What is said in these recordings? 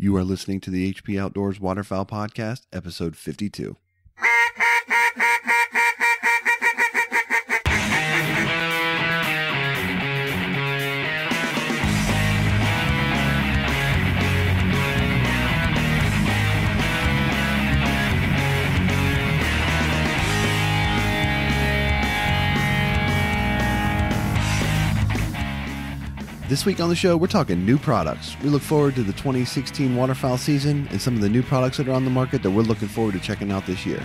You are listening to the HP Outdoors Waterfowl Podcast, episode 52. This week on the show, we're talking new products. We look forward to the 2016 waterfowl season and some of the new products that are on the market that we're looking forward to checking out this year.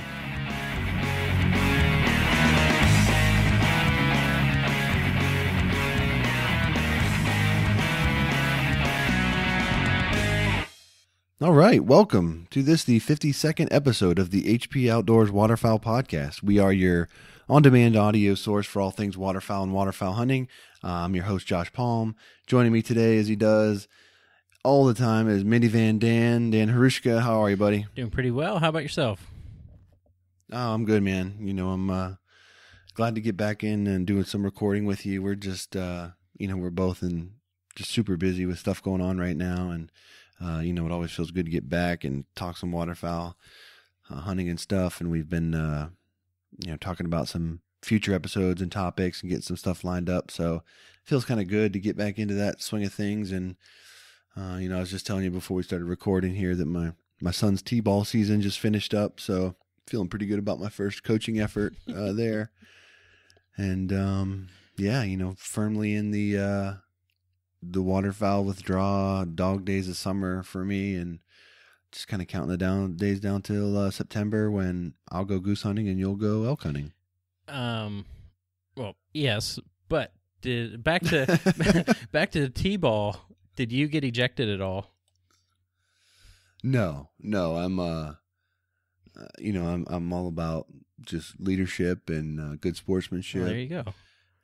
All right, welcome to this, the 52nd episode of the HP Outdoors Waterfowl Podcast. We are your on demand audio source for all things waterfowl and waterfowl hunting. Uh, I'm your host, Josh Palm. Joining me today, as he does all the time, is Minivan Dan. Dan Harushka, how are you, buddy? Doing pretty well. How about yourself? Oh, I'm good, man. You know, I'm uh, glad to get back in and doing some recording with you. We're just, uh, you know, we're both in just super busy with stuff going on right now. And, uh, you know, it always feels good to get back and talk some waterfowl uh, hunting and stuff. And we've been, uh, you know, talking about some future episodes and topics and getting some stuff lined up. So it feels kind of good to get back into that swing of things. And, uh, you know, I was just telling you before we started recording here that my, my son's T-ball season just finished up. So feeling pretty good about my first coaching effort uh, there. And, um, yeah, you know, firmly in the, uh, the waterfowl withdraw dog days of summer for me and just kind of counting the down days down till uh, September when I'll go goose hunting and you'll go elk hunting. Um, well, yes, but did back to back to the t-ball. Did you get ejected at all? No, no, I'm uh, uh you know, I'm I'm all about just leadership and uh, good sportsmanship. Well, there you go.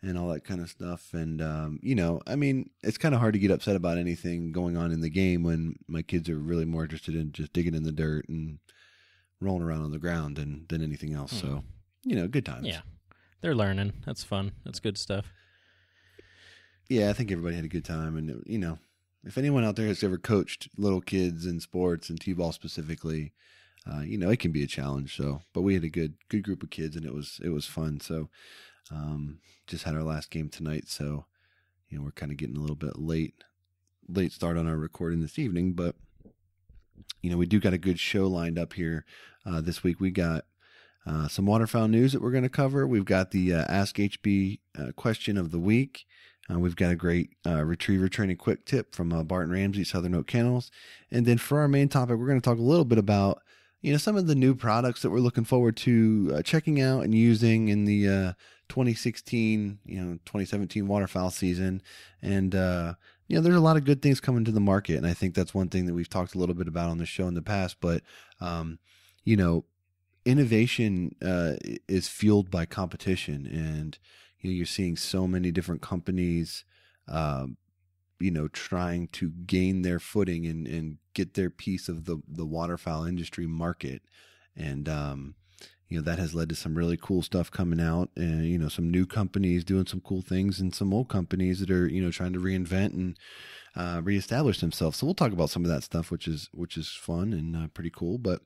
And all that kind of stuff, and um, you know, I mean, it's kind of hard to get upset about anything going on in the game when my kids are really more interested in just digging in the dirt and rolling around on the ground than than anything else. Hmm. So, you know, good times. Yeah, they're learning. That's fun. That's good stuff. yeah, I think everybody had a good time. And, you know, if anyone out there has ever coached little kids in sports and T ball specifically, uh, you know, it can be a challenge. So, but we had a good, good group of kids and it was, it was fun. So, um, just had our last game tonight. So, you know, we're kind of getting a little bit late, late start on our recording this evening, but, you know, we do got a good show lined up here. Uh, this week we got, uh, some waterfowl news that we're going to cover. We've got the uh, Ask HP uh, question of the week. Uh, we've got a great uh, retriever training quick tip from uh, Barton Ramsey, Southern Oak Kennels. And then for our main topic, we're going to talk a little bit about, you know, some of the new products that we're looking forward to uh, checking out and using in the uh, 2016, you know, 2017 waterfowl season. And, uh, you know, there's a lot of good things coming to the market. And I think that's one thing that we've talked a little bit about on the show in the past. But, um, you know, innovation uh, is fueled by competition, and you know, you're seeing so many different companies, um, you know, trying to gain their footing and, and get their piece of the the waterfowl industry market, and um, you know that has led to some really cool stuff coming out, and you know, some new companies doing some cool things, and some old companies that are you know trying to reinvent and uh, reestablish themselves. So we'll talk about some of that stuff, which is which is fun and uh, pretty cool, but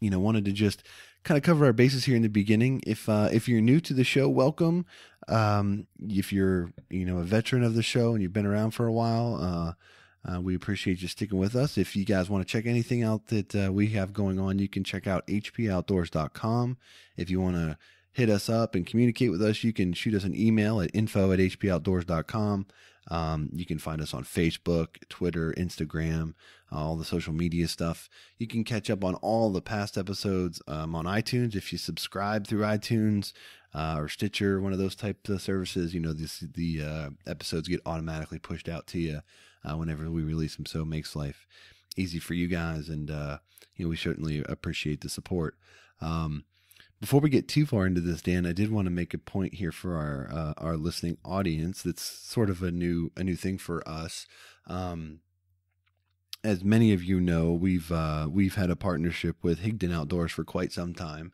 you know wanted to just kind of cover our bases here in the beginning if uh if you're new to the show welcome um if you're you know a veteran of the show and you've been around for a while uh, uh we appreciate you sticking with us if you guys want to check anything out that uh, we have going on you can check out hpoutdoors.com if you want to hit us up and communicate with us you can shoot us an email at info at hpoutdoors.com um, you can find us on Facebook, Twitter, Instagram, uh, all the social media stuff. You can catch up on all the past episodes um, on iTunes if you subscribe through iTunes uh, or Stitcher, one of those types of services. You know, this, the uh, episodes get automatically pushed out to you uh, whenever we release them, so it makes life easy for you guys. And uh, you know, we certainly appreciate the support. Um, before we get too far into this, Dan, I did want to make a point here for our uh, our listening audience. That's sort of a new a new thing for us. Um, as many of you know, we've uh, we've had a partnership with Higdon Outdoors for quite some time,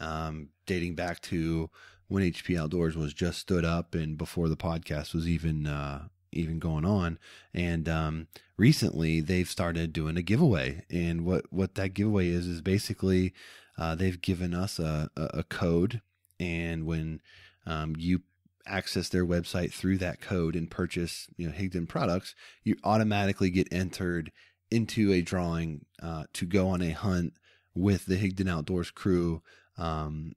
um, dating back to when HP Outdoors was just stood up and before the podcast was even uh, even going on. And um, recently, they've started doing a giveaway, and what what that giveaway is is basically uh, they've given us a, a, a code, and when um, you access their website through that code and purchase you know Higdon products, you automatically get entered into a drawing uh, to go on a hunt with the Higdon Outdoors crew um,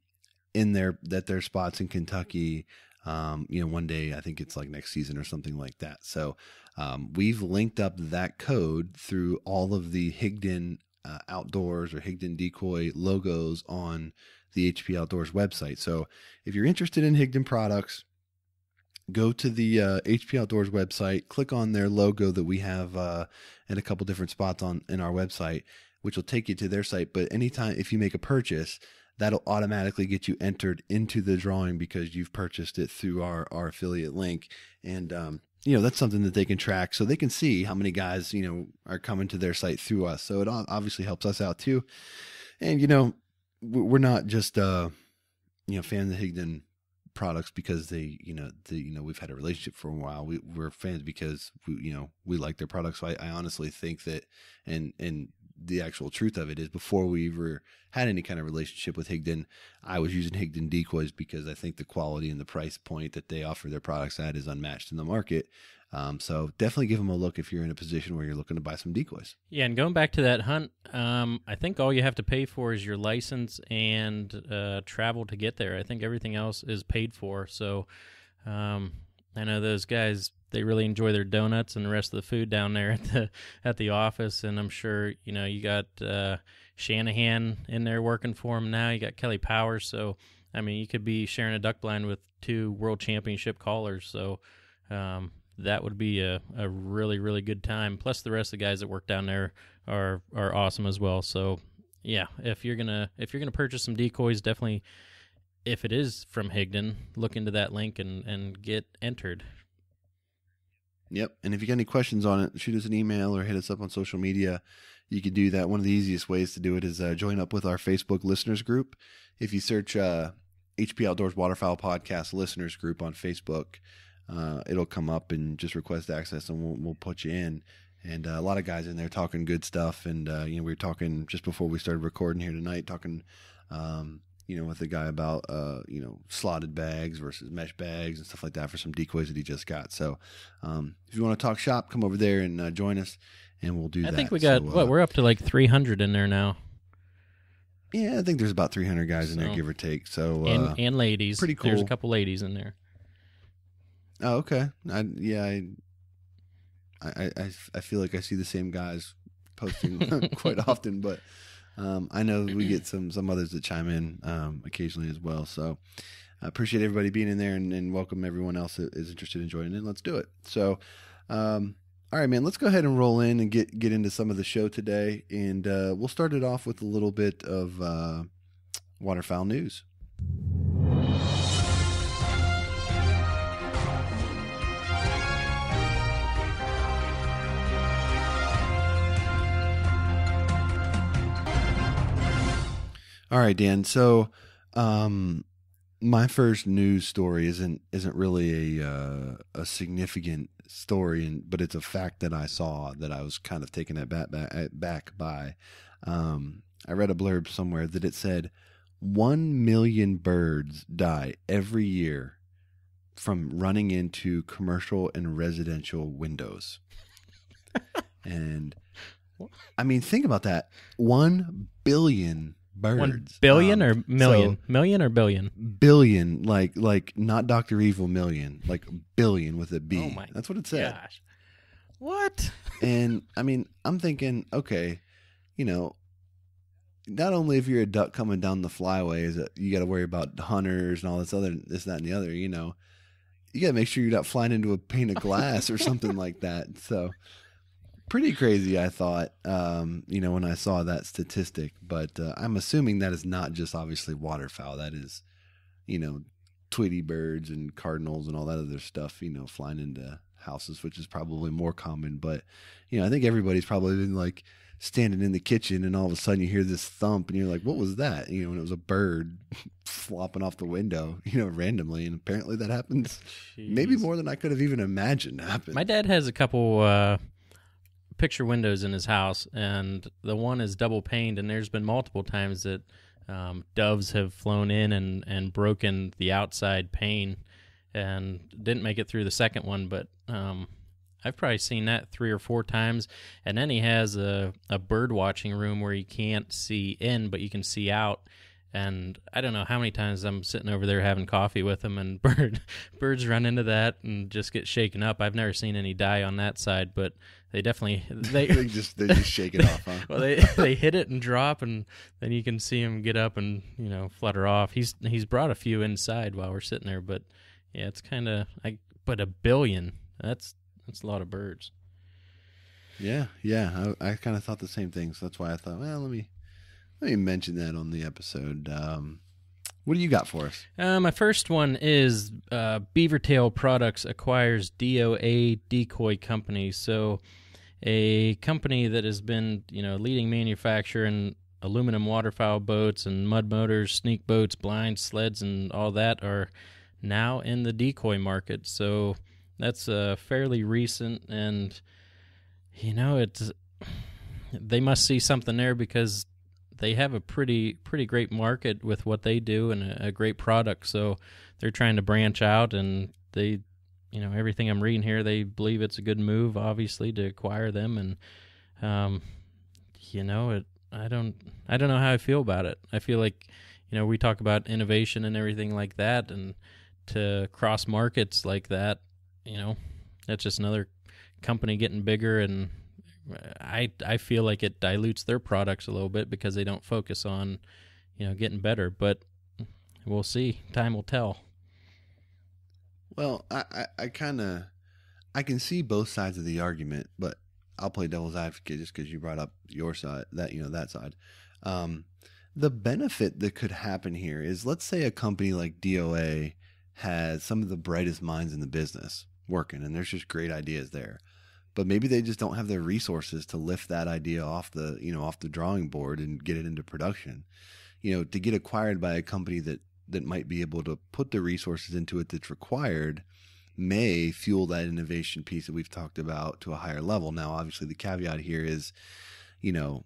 in their that their spots in Kentucky. Um, you know, one day I think it's like next season or something like that. So um, we've linked up that code through all of the Higdon uh, Outdoors or Higdon Decoy logos on the HP Outdoors website. So if you're interested in Higdon products, go to the uh, HP Outdoors website, click on their logo that we have uh, in a couple different spots on in our website, which will take you to their site. But anytime if you make a purchase, that'll automatically get you entered into the drawing because you've purchased it through our our affiliate link, and um, you know that's something that they can track, so they can see how many guys you know are coming to their site through us. So it obviously helps us out too, and you know we're not just uh, you know fans of Higdon products because they you know the you know we've had a relationship for a while. We, we're fans because we you know we like their products. So I, I honestly think that and and the actual truth of it is before we ever had any kind of relationship with Higdon, I was using Higdon decoys because I think the quality and the price point that they offer their products at is unmatched in the market. Um, so definitely give them a look if you're in a position where you're looking to buy some decoys. Yeah, and going back to that hunt, um, I think all you have to pay for is your license and uh, travel to get there. I think everything else is paid for. So um, I know those guys they really enjoy their donuts and the rest of the food down there at the at the office, and I'm sure you know you got uh, Shanahan in there working for him now. You got Kelly Powers, so I mean you could be sharing a duck blind with two world championship callers. So um, that would be a, a really really good time. Plus the rest of the guys that work down there are are awesome as well. So yeah, if you're gonna if you're gonna purchase some decoys, definitely if it is from Higdon, look into that link and and get entered. Yep, and if you got any questions on it, shoot us an email or hit us up on social media. You can do that. One of the easiest ways to do it is uh, join up with our Facebook listeners group. If you search uh, HP Outdoors Waterfowl Podcast listeners group on Facebook, uh, it'll come up and just request access, and we'll, we'll put you in. And uh, a lot of guys in there talking good stuff. And uh, you know, we were talking just before we started recording here tonight, talking, um, you know, with the guy about uh, you know slotted bags versus mesh bags and stuff like that for some decoys that he just got. So, um, if you want to talk shop, come over there and uh, join us, and we'll do that. I that. think we got So, uh, what we're up to like 300 in there now, Yeah, I think there's about 300 guys in there, give or take. So, uh, and and ladies. pretty cool. There's a couple ladies in there. oh, okay. I, yeah, I, I, I, I feel like I see the same guys posting quite often, but um, I know we get some some others that chime in um, occasionally as well. So I appreciate everybody being in there and, and welcome everyone else that is interested in joining in. Let's do it. So, um, all right, man, let's go ahead and roll in and get get into some of the show today, and uh, we'll start it off with a little bit of uh, waterfowl news. All right, Dan. So, um, my first news story isn't isn't really a uh, a significant story, and but it's a fact that I saw that I was kind of taken aback back, back by. Um, I read a blurb somewhere that it said one million birds die every year from running into commercial and residential windows. and I mean, think about that. One billion birds. One billion Um, or million? so- million or billion? billion, like like not Doctor Evil million, like billion with a B. Oh my That's what it said. Gosh. What? And I mean, I'm thinking, okay, you know, not only if you're a duck coming down the flyway, is it you got to worry about hunters and all this other this that and the other. You know, you got to make sure you're not flying into a pane of glass or something like that. So. Pretty crazy, I thought. Um, you know, when I saw that statistic, but uh, I'm assuming that is not just obviously waterfowl. That is, you know, Tweety birds and cardinals and all that other stuff, you know, flying into houses, which is probably more common. But, you know, I think everybody's probably been like standing in the kitchen and all of a sudden you hear this thump and you're like, what was that? You know, and it was a bird flopping off the window, you know, randomly. And apparently that happens maybe more than I could have even imagined happened. My dad has a couple uh, picture windows in his house, and the one is double paned. And there's been multiple times that um, doves have flown in and, and broken the outside pane, and didn't make it through the second one. But um, I've probably seen that three or four times. And then he has a a bird watching room where you can't see in, but you can see out. And I don't know how many times I'm sitting over there having coffee with him, and bird birds run into that and just get shaken up. I've never seen any die on that side, but they definitely they they just they just shake it off, huh? well they they hit it and drop, and then you can see him get up and you know flutter off. He's he's brought a few inside while we're sitting there, but yeah, it's kind of I but a billion that's that's a lot of birds. Yeah, yeah. I, I kind of thought the same thing, so that's why I thought, well, let me let me mention that on the episode. Um, what do you got for us? Uh, my first one is uh, Beavertail Products acquires DOA Decoy Company. So, a company that has been, you know, leading manufacturer in aluminum waterfowl boats and mud motors, sneak boats, blinds, sleds, and all that are now in the decoy market. So, that's uh, fairly recent, and you know, it's they must see something there because they have a pretty pretty great market with what they do and a, a great product. So they're trying to branch out, and they, you know, everything I'm reading here, they believe it's a good move, obviously, to acquire them. And, um, you know, it. I don't I don't know how I feel about it. I feel like, you know, we talk about innovation and everything like that, and to cross markets like that, you know, that's just another company getting bigger and I I feel like it dilutes their products a little bit because they don't focus on, you know, getting better. But we'll see. Time will tell. Well, I I, I kind of I can see both sides of the argument, but I'll play devil's advocate just because you brought up your side, that you know that side. Um, the benefit that could happen here is, let's say a company like DOA has some of the brightest minds in the business working, and there's just great ideas there. But maybe they just don't have the resources to lift that idea off the you know off the drawing board and get it into production. You know, to get acquired by a company that that might be able to put the resources into it that's required may fuel that innovation piece that we've talked about to a higher level. Now, obviously, the caveat here is, you know,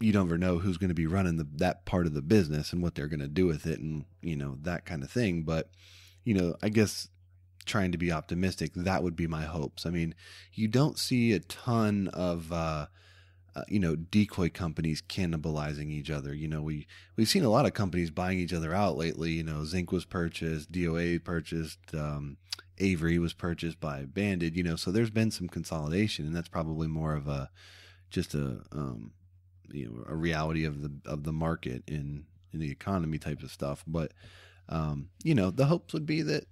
you never know who's going to be running the, that part of the business and what they're going to do with it and, you know, that kind of thing. But, you know, I guess trying to be optimistic, that would be my hopes. I mean, you don't see a ton of, uh, uh, you know, decoy companies cannibalizing each other. You know, we we've seen a lot of companies buying each other out lately. You know, Zink was purchased, DOA purchased, um, Avery was purchased by Banded. You know, so there's been some consolidation, and that's probably more of a just a um, you know a reality of the of the market in in the economy type of stuff. But um, you know, the hopes would be that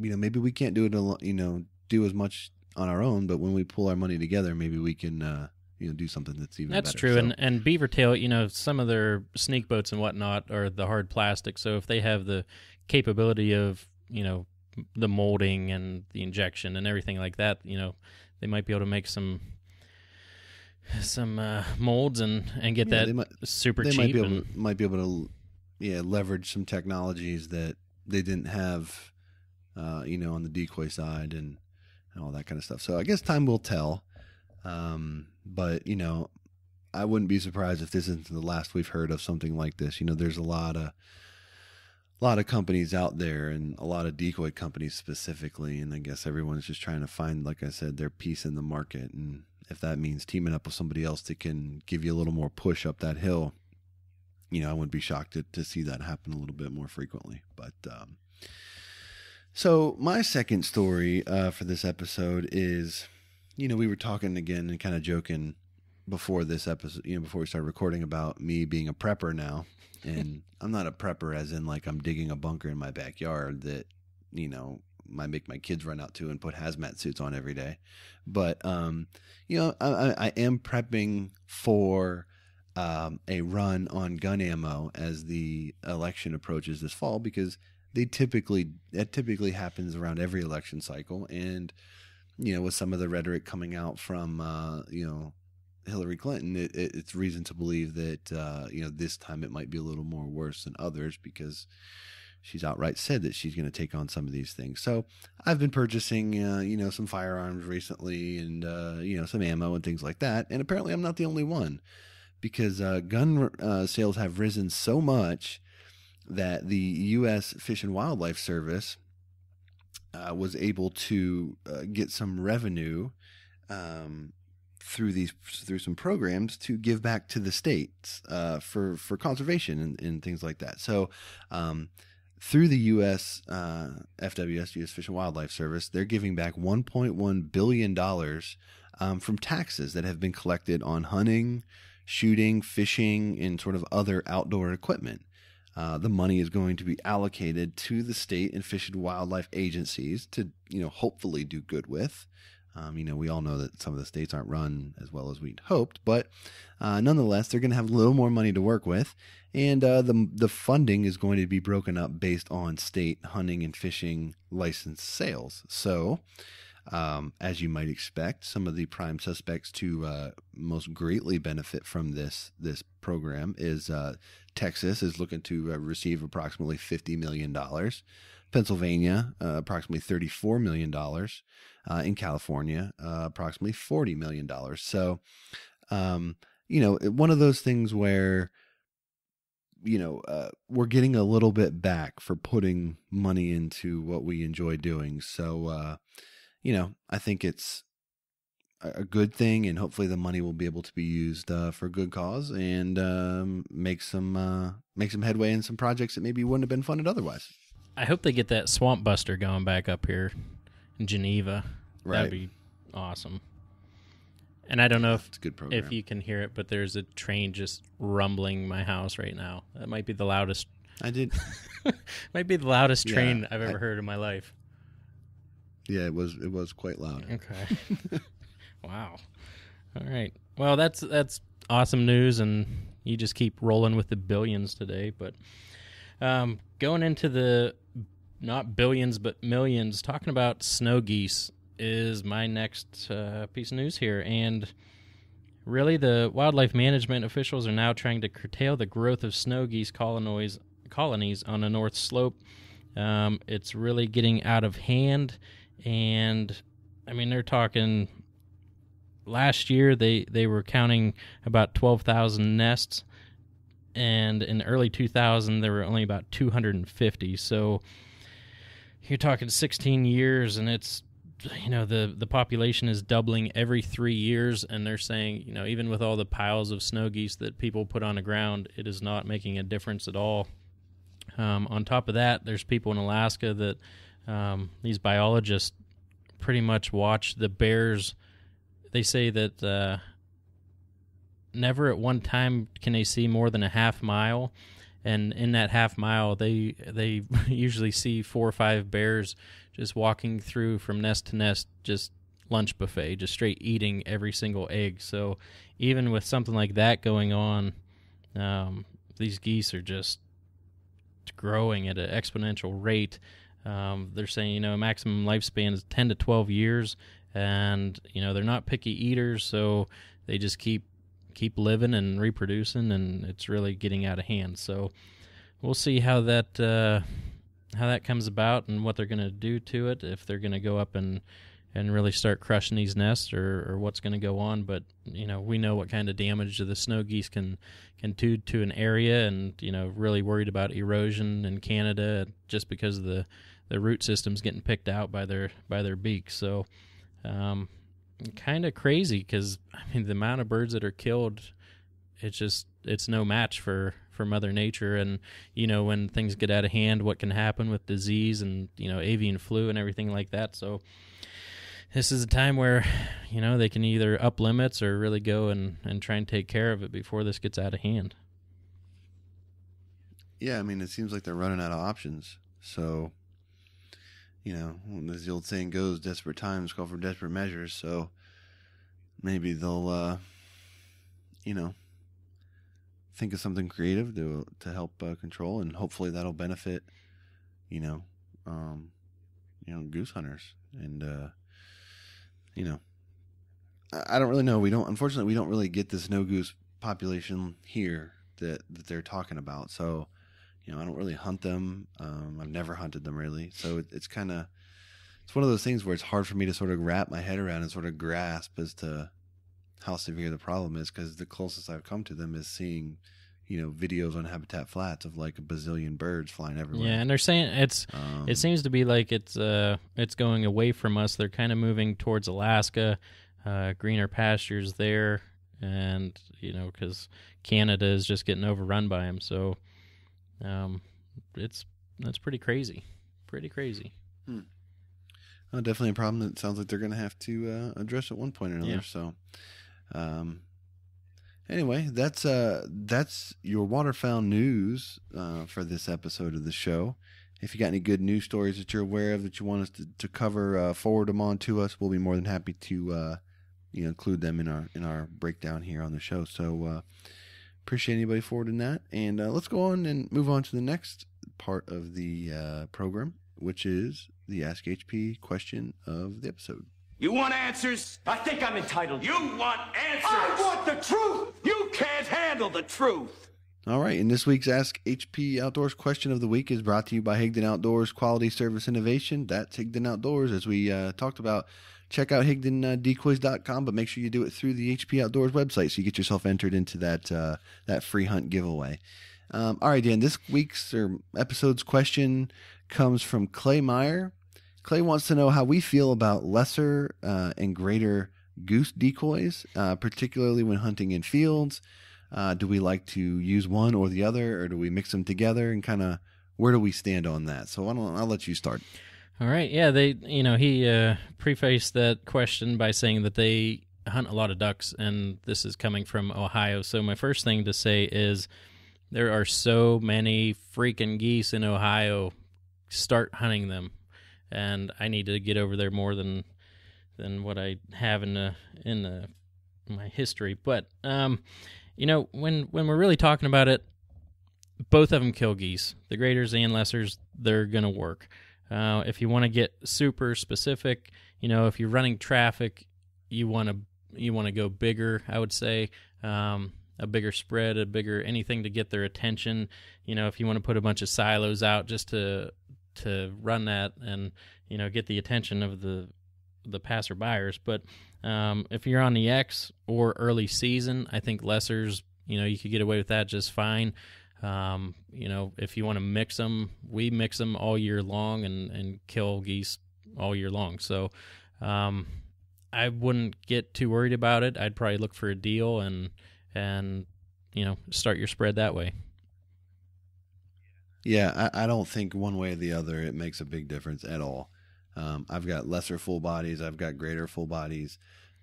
you know maybe we can't do it alo- you know do as much on our own, but when we pull our money together, maybe we can. Uh, you know, do something that's even That's better. true. So- And and Beavertail, you know, some of their sneak boats and whatnot are the hard plastic. So if they have the capability of, you know, the molding and the injection and everything like that, you know, they might be able to make some some uh, molds and and get Yeah, that might, super they cheap. might be able and, might be able to yeah leverage some technologies that they didn't have uh, you know on the decoy side and, and all that kind of stuff. So i guess time will tell. Um, but you know i wouldn't be surprised if this isn't the last we've heard of something like this. You know there's a lot of a lot of companies out there and a lot of decoy companies specifically and i guess everyone's just trying to find like i said their piece in the market. And if that means teaming up with somebody else that can give you a little more push up that hill you know i wouldn't be shocked to, to see that happen a little bit more frequently. But um so my second story uh, for this episode is you know we were talking again and kind of joking before this episode you know before we started recording about me being a prepper now. And i'm not a prepper as in like i'm digging a bunker in my backyard that you know I make my kids run out to and put hazmat suits on every day. But um you know i, I I am prepping for um, a run on gun ammo as the election approaches this fall because they typically that typically happens around every election cycle and you know with some of the rhetoric coming out from uh, you know Hillary Clinton, it, it, it's reason to believe that uh, you know this time it might be a little more worse than others because she's outright said that she's going to take on some of these things. So I've been purchasing, uh, you know, some firearms recently and, uh, you know, some ammo and things like that. And apparently I'm not the only one because uh, gun uh, sales have risen so much that the U.S. Fish and Wildlife Service uh, was able to uh, get some revenue. Um, through these through some programs to give back to the states for for conservation and, and things like that. So um, through the U.S. Uh, FWS, U.S. Fish and Wildlife Service, they're giving back 1.1 billion dollars um, from taxes that have been collected on hunting, shooting, fishing, and sort of other outdoor equipment. Uh, the money is going to be allocated to the state and fish and wildlife agencies to, you know, hopefully do good with. Um, you know, we all know that some of the states aren't run as well as we'd hoped, but uh, nonetheless, they're going to have a little more money to work with, and uh, the the funding is going to be broken up based on state hunting and fishing license sales. So, um, as you might expect, some of the prime suspects to uh, most greatly benefit from this this program is uh, Texas is looking to uh, receive approximately fifty million dollars. Pennsylvania, uh, approximately $34 million. Uh, in California, uh, approximately $40 million. So, um, you know, one of those things where, you know, uh, we're getting a little bit back for putting money into what we enjoy doing. So, uh, you know, I think it's a good thing, and hopefully the money will be able to be used uh, for a good cause and um, make some uh, make some headway in some projects that maybe wouldn't have been funded otherwise. I hope they get that Swamp Buster going back up here in Geneva. Right. That'd be awesome. And I don't know if it's a good program. if you can hear it, but there's a train just rumbling my house right now. That might be the loudest. I did. might be the loudest yeah, train I've ever I, heard in my life. Yeah, it was. It was quite loud. Okay. wow. All right. Well, that's that's awesome news, and you just keep rolling with the billions today. But um, going into the not billions but millions, talking about snow geese is my next uh, piece of news here. And really, the wildlife management officials are now trying to curtail the growth of snow geese colonies, colonies on the North Slope. Um, it's really getting out of hand. And I mean, they're talking last year they, they were counting about 12,000 nests. And in early 2000, there were only about 250. So you're talking 16 years, and it's you know the the population is doubling every three years, and they're saying you know even with all the piles of snow geese that people put on the ground, it is not making a difference at all. Um, on top of that, there's people in Alaska that um, these biologists pretty much watch the bears. They say that uh, never at one time can they see more than a half mile, and in that half mile, they they usually see four or five bears just walking through from nest to nest, just lunch buffet, just straight eating every single egg. So even with something like that going on, um, these geese are just growing at an exponential rate. Um, they're saying you know maximum lifespan is 10 to 12 years, and you know they're not picky eaters, so they just keep keep living and reproducing, and it's really getting out of hand. So we'll see how that uh, how that comes about and what they're going to do to it. If they're going to go up and and really start crushing these nests, or, or what's going to go on. But you know, we know what kind of damage the snow geese can can do to an area, and you know, really worried about erosion in Canada just because of the the root systems getting picked out by their by their beaks. So. Um, kind of crazy because I mean the amount of birds that are killed, it's just it's no match for for Mother Nature. And you know when things get out of hand, what can happen with disease and you know avian flu and everything like that. So this is a time where you know they can either up limits or really go and and try and take care of it before this gets out of hand. Yeah, I mean it seems like they're running out of options. So you know, as the old saying goes, desperate times call for desperate measures. So maybe they'll, uh, you know, think of something creative to to help uh, control, and hopefully that'll benefit, you know, um, you know, goose hunters, and uh, you know, I don't really know. We don't. Unfortunately, we don't really get this no goose population here that that they're talking about. So, you know, I don't really hunt them. Um, I've never hunted them really. So it, it's kind of it's one of those things where it's hard for me to sort of wrap my head around and sort of grasp as to how severe the problem is because the closest I've come to them is seeing you know videos on habitat flats of like a bazillion birds flying everywhere Yeah, and they're saying it's um, it seems to be like it's uh it's going away from us. They're kind of moving towards Alaska, uh, greener pastures there, and you know because Canada is just getting overrun by them. So, um, it's that's pretty crazy, pretty crazy. oh, definitely a problem that sounds like they're going to have to uh, address at one point or another Yeah. so um anyway that's uh that's your waterfowl news uh for this episode of the show if you got any good news stories that you're aware of that you want us to, to cover uh, forward them on to us we'll be more than happy to uh you know include them in our in our breakdown here on the show so uh appreciate anybody forwarding that and uh, let's go on and move on to the next part of the uh, program which is the ask hp question of the episode You want answers? I think I'm entitled. You want answers? I want the truth. You can't handle the truth. All right, and this week's Ask HP Outdoors question of the week is brought to you by Higdon Outdoors Quality Service Innovation. That's Higdon Outdoors, as we uh, talked about. Check out HigdonDecoys.com, but make sure you do it through the HP Outdoors website so you get yourself entered into that uh, that free hunt giveaway. Um, all right, Dan. This week's or episode's question comes from Clay Meyer. Clay wants to know how we feel about lesser uh, and greater goose decoys, uh, particularly when hunting in fields. Uh, do we like to use one or the other, or do we mix them together? And kind of where do we stand on that? So I don't, I'll let you start. All right, yeah, they you know he uh, prefaced that question by saying that they hunt a lot of ducks, and this is coming from Ohio. So my first thing to say is there are so many freaking geese in Ohio. Start hunting them, and I need to get over there more than than what I have in the in the my history. But um, you know when when we're really talking about it, both of them kill geese. The greaters and lessers, they're gonna work. Uh, if you want to get super specific, you know, if you're running traffic, you want to you want to go bigger. I would say um, a bigger spread, a bigger anything to get their attention. You know, if you want to put a bunch of silos out just to to run that and you know get the attention of the the passerbyers. But um, if you're on the X or early season, I think lessers, you know, you could get away with that just fine. Um, you know, if you want to mix them, we mix them all year long and, and kill geese all year long. So, um, I wouldn't get too worried about it. I'd probably look for a deal and, and, you know, start your spread that way. Yeah, I, I don't think one way or the other it makes a big difference at all. Um, I've got lesser full bodies. I've got greater full bodies.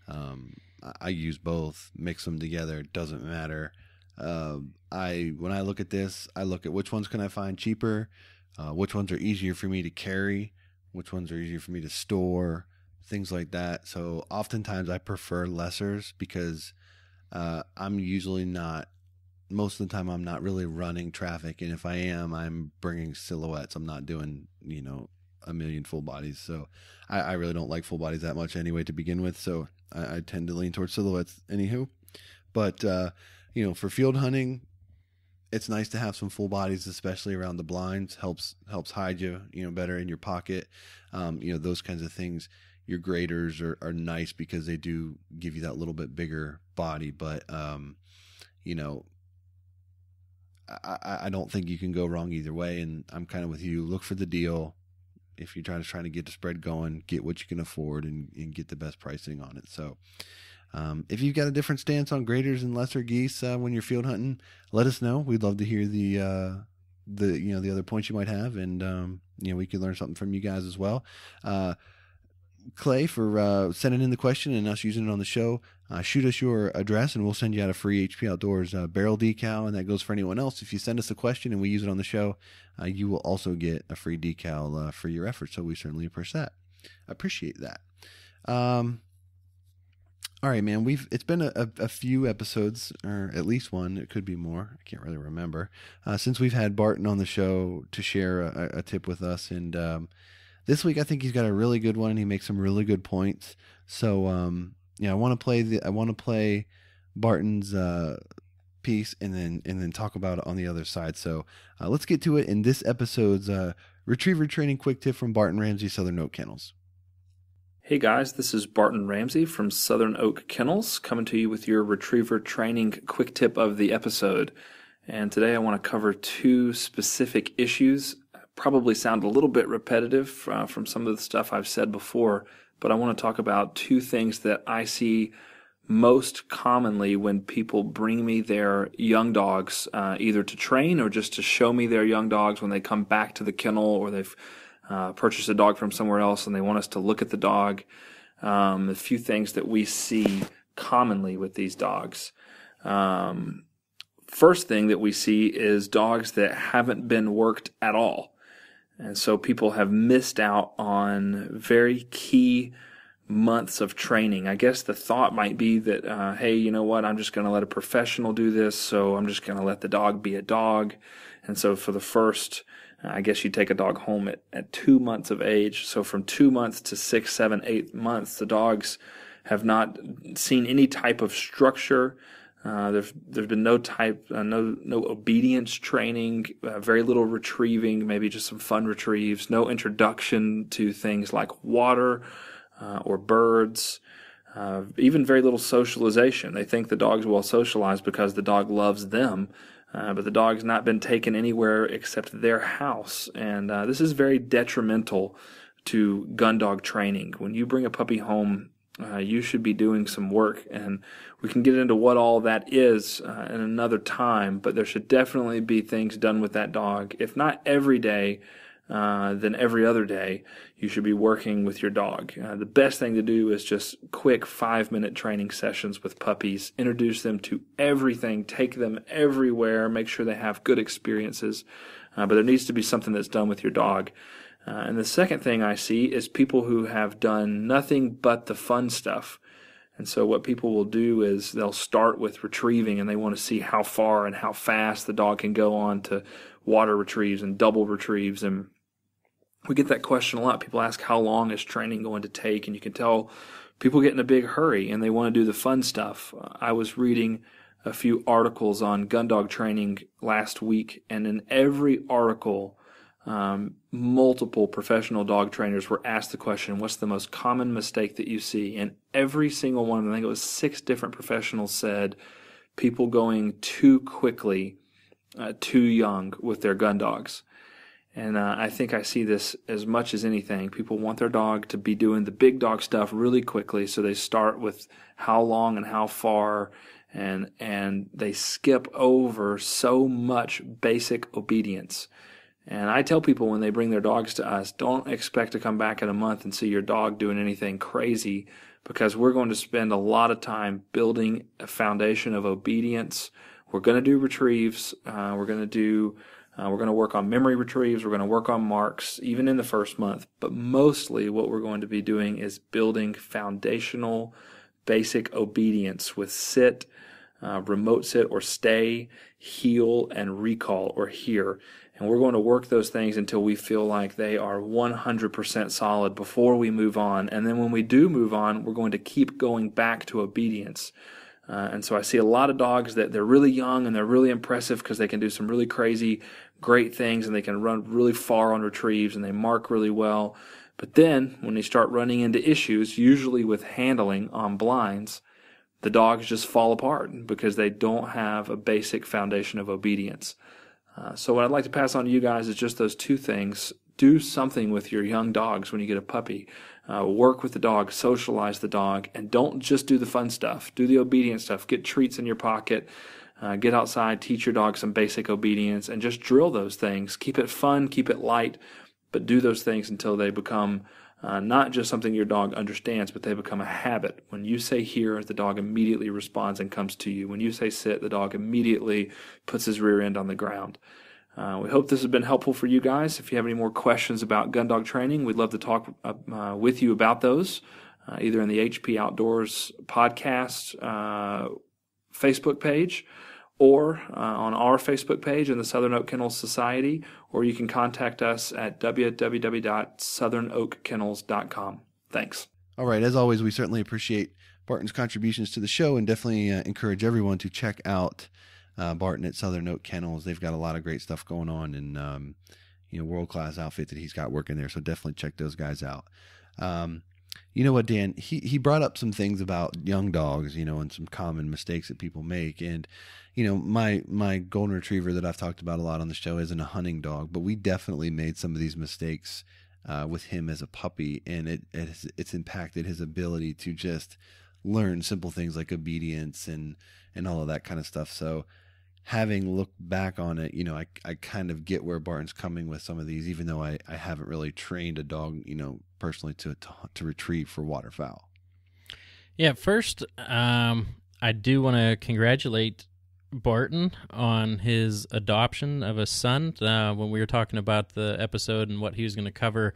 Um, I, I use both. Mix them together. It doesn't matter. Uh, I when I look at this, I look at which ones can I find cheaper, uh, which ones are easier for me to carry, which ones are easier for me to store, things like that. So oftentimes I prefer lessers because uh, I'm usually not. Most of the time, I'm not really running traffic, and if I am, I'm bringing silhouettes. I'm not doing you know a million full bodies. So I, I really don't like full bodies that much anyway to begin with. So I, I tend to lean towards silhouettes. Anywho, but uh, you know, for field hunting, it's nice to have some full bodies, especially around the blinds. helps helps hide you, you know, better in your pocket. Um, you know, those kinds of things. Your greaters are, are nice because they do give you that little bit bigger body, but um, you know, I, I don't think you can go wrong either way. And I'm kind of with you. Look for the deal. If you're trying to trying to get the spread going, get what you can afford and, and get the best pricing on it. So, um, if you've got a different stance on greaters and lesser geese uh, when you're field hunting, let us know. We'd love to hear the uh, the you know the other points you might have, and um, you know we could learn something from you guys as well. Uh, Clay for uh, sending in the question and us using it on the show. Uh, shoot us your address and we'll send you out a free HP Outdoors uh, barrel decal, and that goes for anyone else. If you send us a question and we use it on the show, you will also get a free decal for your effort. So we certainly appreciate that. Appreciate that. Um, all right, man. We've it's been a, a, few episodes, or at least one. It could be more. I can't really remember uh, since we've had Barton on the show to share a, a tip with us, and um, this week I think he's got a really good one, and he makes some really good points. So um, yeah, I want to play the I want to play Barton's uh, piece and then and then talk about it on the other side. So uh, let's get to it in this episode's uh, retriever training quick tip from Barton Ramsey Southern Oak Kennels. Hey guys, this is Barton Ramsey from Southern Oak Kennels coming to you with your retriever training quick tip of the episode. And today I want to cover two specific issues. Probably sound a little bit repetitive uh, from some of the stuff I've said before, but I want to talk about two things that I see most commonly when people bring me their young dogs, uh, either to train or just to show me their young dogs when they come back to the kennel or they've uh, purchased a dog from somewhere else and they want us to look at the dog. Um, a few things that we see commonly with these dogs. Um, first thing that we see is dogs that haven't been worked at all. And so people have missed out on very key months of training. I guess the thought might be that, uh, hey, you know what? I'm just going to let a professional do this. So I'm just going to let the dog be a dog. And so for the first, I guess you take a dog home at, at two months of age. So from two months to six, seven, eight months, the dogs have not seen any type of structure. Uh, there's there's been no type uh, no no obedience training, uh, very little retrieving, maybe just some fun retrieves. No introduction to things like water uh, or birds. Uh, even very little socialization. They think the dog's well socialized because the dog loves them, uh, but the dog's not been taken anywhere except their house, and this is very detrimental to gun dog training. When you bring a puppy home uh, you should be doing some work. And we can get into what all that is uh, in another time, but there should definitely be things done with that dog. If not every day, uh, then every other day, you should be working with your dog. Uh, the best thing to do is just quick five minute training sessions with puppies. Introduce them to everything, take them everywhere, make sure they have good experiences. Uh, but there needs to be something that's done with your dog. Uh, and the second thing I see is people who have done nothing but the fun stuff. And so what people will do is they'll start with retrieving and they want to see how far and how fast the dog can go on to water retrieves and double retrieves. And we get that question a lot. People ask how long is training going to take? And you can tell people get in a big hurry and they want to do the fun stuff. I was reading a few articles on gun dog training last week and in every article um, multiple professional dog trainers were asked the question, What's the most common mistake that you see? And every single one of them, I think it was six different professionals, said people going too quickly, uh, too young with their gun dogs. And uh, I think I see this as much as anything. People want their dog to be doing the big dog stuff really quickly, so they start with how long and how far, and and they skip over so much basic obedience. And I tell people when they bring their dogs to us, don't expect to come back in a month and see your dog doing anything crazy because we're going to spend a lot of time building a foundation of obedience. We're going to do retrieves. Uh, we're going to do, uh, we're going to work on memory retrieves. We're going to work on marks, even in the first month. But mostly what we're going to be doing is building foundational, basic obedience with sit, uh, remote sit or stay, heel, and recall or hear. And we're going to work those things until we feel like they are 100% solid before we move on. And then when we do move on, we're going to keep going back to obedience. Uh, and so I see a lot of dogs that they're really young and they're really impressive because they can do some really crazy, great things and they can run really far on retrieves and they mark really well. But then when they start running into issues, usually with handling on blinds, the dogs just fall apart because they don't have a basic foundation of obedience. Uh, so what I'd like to pass on to you guys is just those two things. Do something with your young dogs when you get a puppy. Uh, work with the dog, socialize the dog, and don't just do the fun stuff. Do the obedient stuff. Get treats in your pocket. Uh, get outside, teach your dog some basic obedience, and just drill those things. Keep it fun, keep it light, but do those things until they become uh, not just something your dog understands, but they become a habit. When you say here, the dog immediately responds and comes to you. When you say sit, the dog immediately puts his rear end on the ground. Uh, we hope this has been helpful for you guys. If you have any more questions about gun dog training, we'd love to talk uh, uh with you about those, uh, either in the HP Outdoors podcast uh, Facebook page or uh, on our Facebook page in the Southern Oak Kennels Society, or you can contact us at www.southernoakkennels.com. Thanks. All right. As always, we certainly appreciate Barton's contributions to the show, and definitely uh, encourage everyone to check out uh, Barton at Southern Oak Kennels. They've got a lot of great stuff going on, and um, you know, world class outfit that he's got working there. So definitely check those guys out. Um, you know what, Dan? He he brought up some things about young dogs, you know, and some common mistakes that people make. And you know, my my golden retriever that I've talked about a lot on the show isn't a hunting dog, but we definitely made some of these mistakes uh, with him as a puppy, and it, it has, it's impacted his ability to just learn simple things like obedience and and all of that kind of stuff. So having looked back on it, you know, I, I kind of get where Barton's coming with some of these, even though I, I haven't really trained a dog, you know, personally to, to, to retrieve for waterfowl. Yeah, first, um, I do want to congratulate Barton on his adoption of a son. Uh, when we were talking about the episode and what he was going to cover,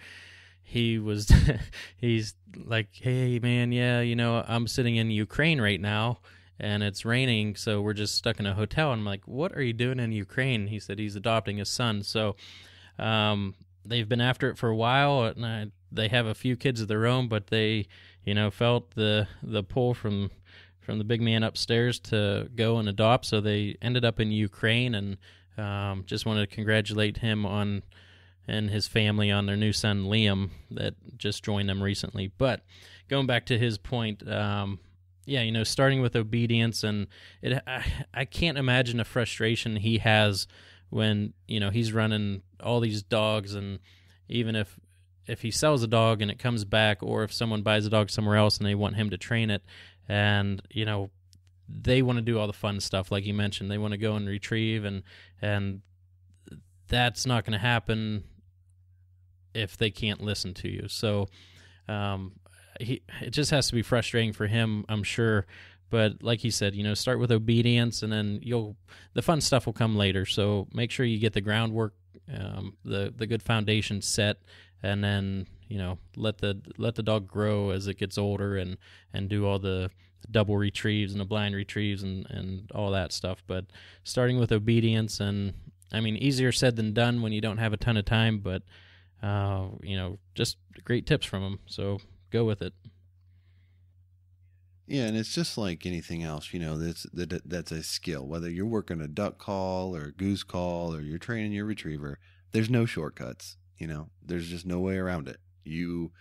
he was he's like, "Hey, man, yeah, you know, I'm sitting in Ukraine right now." And it's raining, so we're just stuck in a hotel. And I'm like, what are you doing in Ukraine? He said he's adopting a son. So um, they've been after it for a while, and I, they have a few kids of their own, but they, you know, felt the the pull from from the big man upstairs to go and adopt. So they ended up in Ukraine, and um, just wanted to congratulate him on and his family on their new son Liam that just joined them recently. But going back to his point, um, yeah, you know, starting with obedience, and it, I, I can't imagine the frustration he has when you know he's running all these dogs, and even if if he sells a dog and it comes back, or if someone buys a dog somewhere else and they want him to train it, and you know they want to do all the fun stuff, like you mentioned, they want to go and retrieve, and and that's not going to happen if they can't listen to you. So um, he it just has to be frustrating for him, I'm sure. But like he said, you know, start with obedience, and then you'll the fun stuff will come later. So make sure you get the groundwork, um, the the good foundation set, and then you know let the let the dog grow as it gets older, and and do all the double retrieves and the blind retrieves and and all that stuff. But starting with obedience, and I mean, easier said than done when you don't have a ton of time, but uh, you know, just great tips from him. So go with it. Yeah, and it's just like anything else, you know. That's that that's a skill. Whether you're working a duck call or a goose call or you're training your retriever, there's no shortcuts. You know, there's just no way around it. You,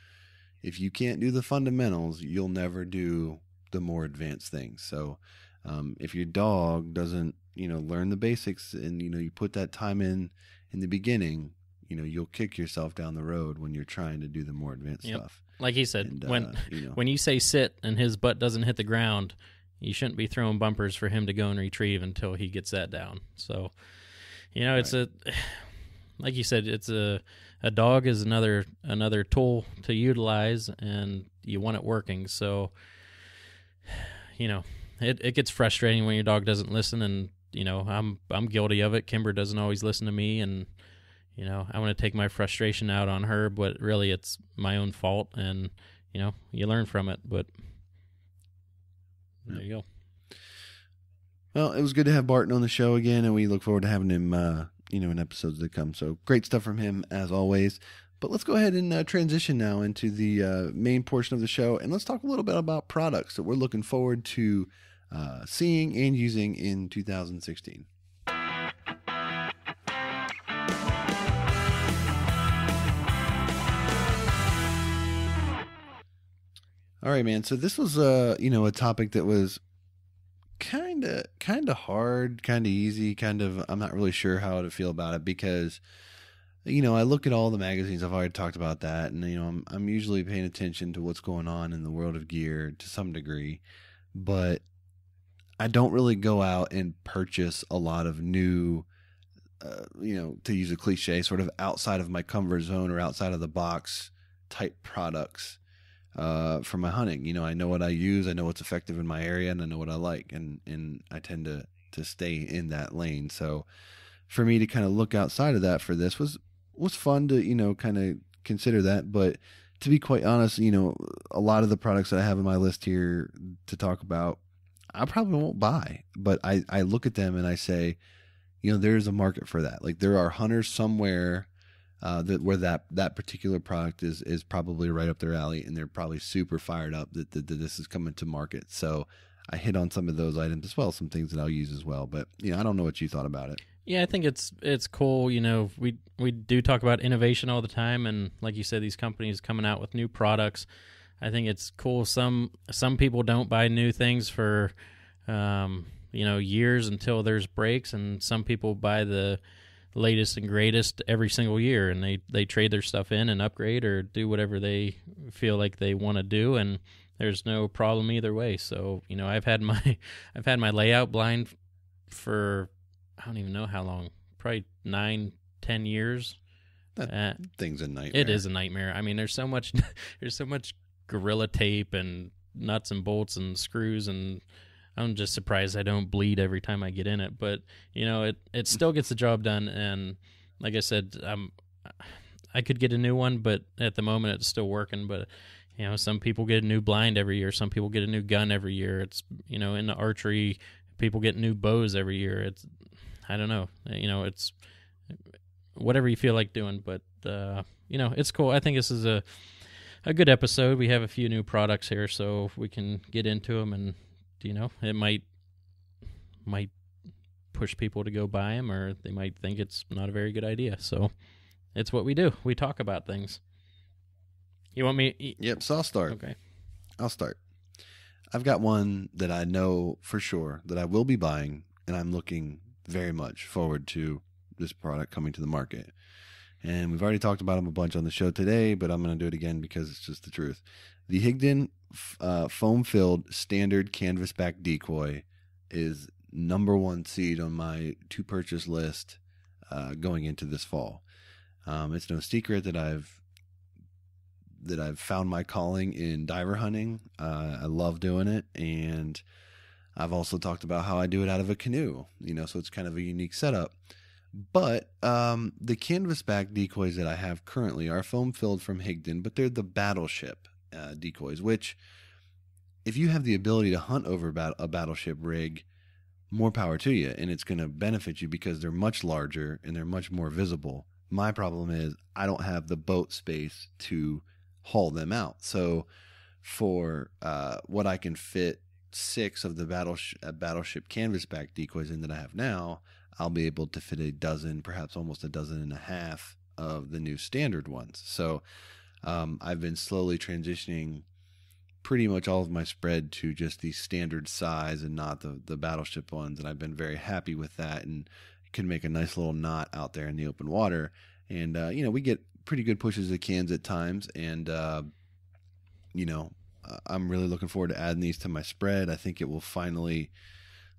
if you can't do the fundamentals, you'll never do the more advanced things. So, um, if your dog doesn't, you know, learn the basics and you know you put that time in in the beginning, you know, you'll kick yourself down the road when you're trying to do the more advanced Yep. stuff. Like he said, And, when uh, you know. when you say sit and his butt doesn't hit the ground, you shouldn't be throwing bumpers for him to go and retrieve until he gets that down. So, you know, it's a like you said, it's a a dog is another another tool to utilize, and you want it working. So, you know, it it gets frustrating when your dog doesn't listen, and you know, I'm I'm guilty of it. Kimber doesn't always listen to me, and you know, I want to take my frustration out on her, but really it's my own fault and you know, you learn from it, but there you go. Well, it was good to have Barton on the show again, and we look forward to having him, uh, you know, in episodes to come. So great stuff from him as always. But let's go ahead and uh, transition now into the uh, main portion of the show, and let's talk a little bit about products that we're looking forward to uh, seeing and using in 2016. All right, man. So this was, uh, you know, a topic that was kind of, kind of hard, kind of easy, kind of. I'm not really sure how to feel about it because, you know, I look at all the magazines. I've already talked about that, and you know, I'm I'm usually paying attention to what's going on in the world of gear to some degree, but I don't really go out and purchase a lot of new. Uh, you know, to use a cliche, sort of outside of my comfort zone or outside of the box type products uh, for my hunting. You know, I know what I use, I know what's effective in my area, and I know what I like, and and I tend to to stay in that lane. So for me to kind of look outside of that for this was was fun to you know kind of consider that, but to be quite honest, you know, a lot of the products that I have in my list here to talk about, I probably won't buy, but I I look at them and I say, you know, there's a market for that. Like there are hunters somewhere uh, that where that that particular product is is probably right up their alley, and they're probably super fired up that, that, that this is coming to market. So I hit on some of those items as well, some things that I'll use as well. But you know, I don't know what you thought about it. Yeah, I think it's it's cool. You know, we we do talk about innovation all the time, and like you said, these companies coming out with new products. I think it's cool. Some some people don't buy new things for, um, you know, years until there's breaks, and some people buy the latest and greatest every single year, and they they trade their stuff in and upgrade or do whatever they feel like they want to do, and there's no problem either way. So you know, I've had my I've had my layout blind for I don't even know how long, probably nine, ten years. That Uh, thing's a nightmare. it is a nightmare. I mean, there's so much, there's so much gorilla tape and nuts and bolts and screws, and I'm just surprised I don't bleed every time I get in it. But you know, it it still gets the job done. And like I said, um, I could get a new one, but at the moment it's still working. But you know, some people get a new blind every year. Some people get a new gun every year. It's you know, in the archery, people get new bows every year. It's I don't know. You know, it's whatever you feel like doing. But uh, you know, it's cool. I think this is a a good episode. We have a few new products here, so we can get into them, and you know, it might might push people to go buy them, or they might think it's not a very good idea. So it's what we do. We talk about things. You want me? Yep. So I'll start. Okay. I'll start. I've got one that I know for sure that I will be buying, and I'm looking very much forward to this product coming to the market. And we've already talked about them a bunch on the show today, but I'm going to do it again because it's just the truth. The Higdon uh, foam filled standard canvas back decoy is number one seed on my to purchase list uh, going into this fall. Um, it's no secret that I've that I've found my calling in diver hunting. Uh, I love doing it, and I've also talked about how I do it out of a canoe. You know, so it's kind of a unique setup. But um, the canvas back decoys that I have currently are foam filled from Higdon, but they're the battleship uh, decoys, which, if you have the ability to hunt over bat- a battleship rig, more power to you, and it's going to benefit you because they're much larger and they're much more visible. My problem is I don't have the boat space to haul them out. So, for uh, what I can fit six of the battle uh, battleship canvas back decoys in that I have now, I'll be able to fit a dozen, perhaps almost a dozen and a half of the new standard ones. So um, I've been slowly transitioning pretty much all of my spread to just the standard size and not the the battleship ones, and I've been very happy with that and can make a nice little knot out there in the open water. And uh, you know, we get pretty good pushes of cans at times, and uh, you know, I'm really looking forward to adding these to my spread. I think it will finally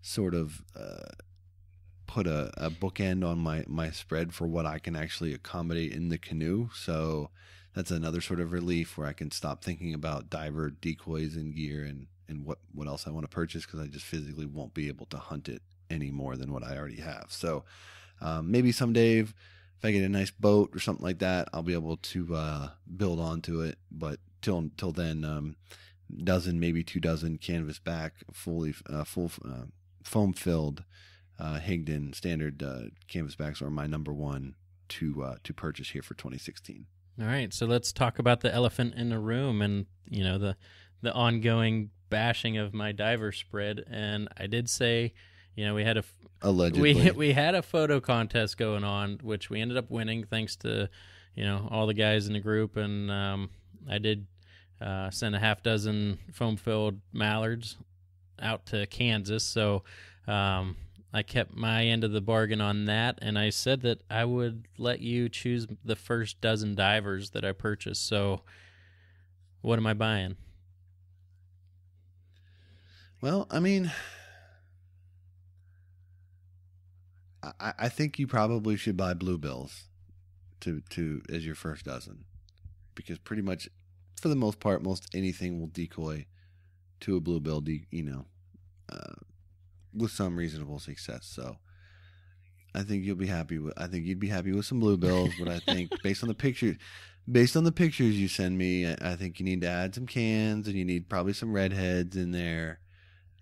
sort of uh, put a, a bookend on my my spread for what I can actually accommodate in the canoe. So that's another sort of relief where I can stop thinking about diver decoys and gear and and what what else I want to purchase because I just physically won't be able to hunt it any more than what I already have. So um, maybe someday if I get a nice boat or something like that, I'll be able to uh, build onto it. But till till then, um, dozen maybe two dozen canvas back, fully uh, full uh, foam filled uh, Higdon standard uh, canvas backs are my number one to uh, to purchase here for 2016. All right, so let's talk about the elephant in the room and you know the the ongoing bashing of my diver spread. And I did say, you know, we had a Allegedly, we we had a photo contest going on, which we ended up winning thanks to you know all the guys in the group, and um, I did uh, send a half dozen foam filled mallards out to Kansas. So um, I kept my end of the bargain on that, and I said that I would let you choose the first dozen divers that I purchased. So, what am I buying? Well, I mean, I, I think you probably should buy bluebills to to as your first dozen, because pretty much, for the most part, most anything will decoy to a bluebill. De- you know, uh, with some reasonable success. So. I think you'll be happy with. I think you'd be happy with some bluebills, but I think based on the pictures, based on the pictures you send me, I, I think you need to add some cans and you need probably some redheads in there,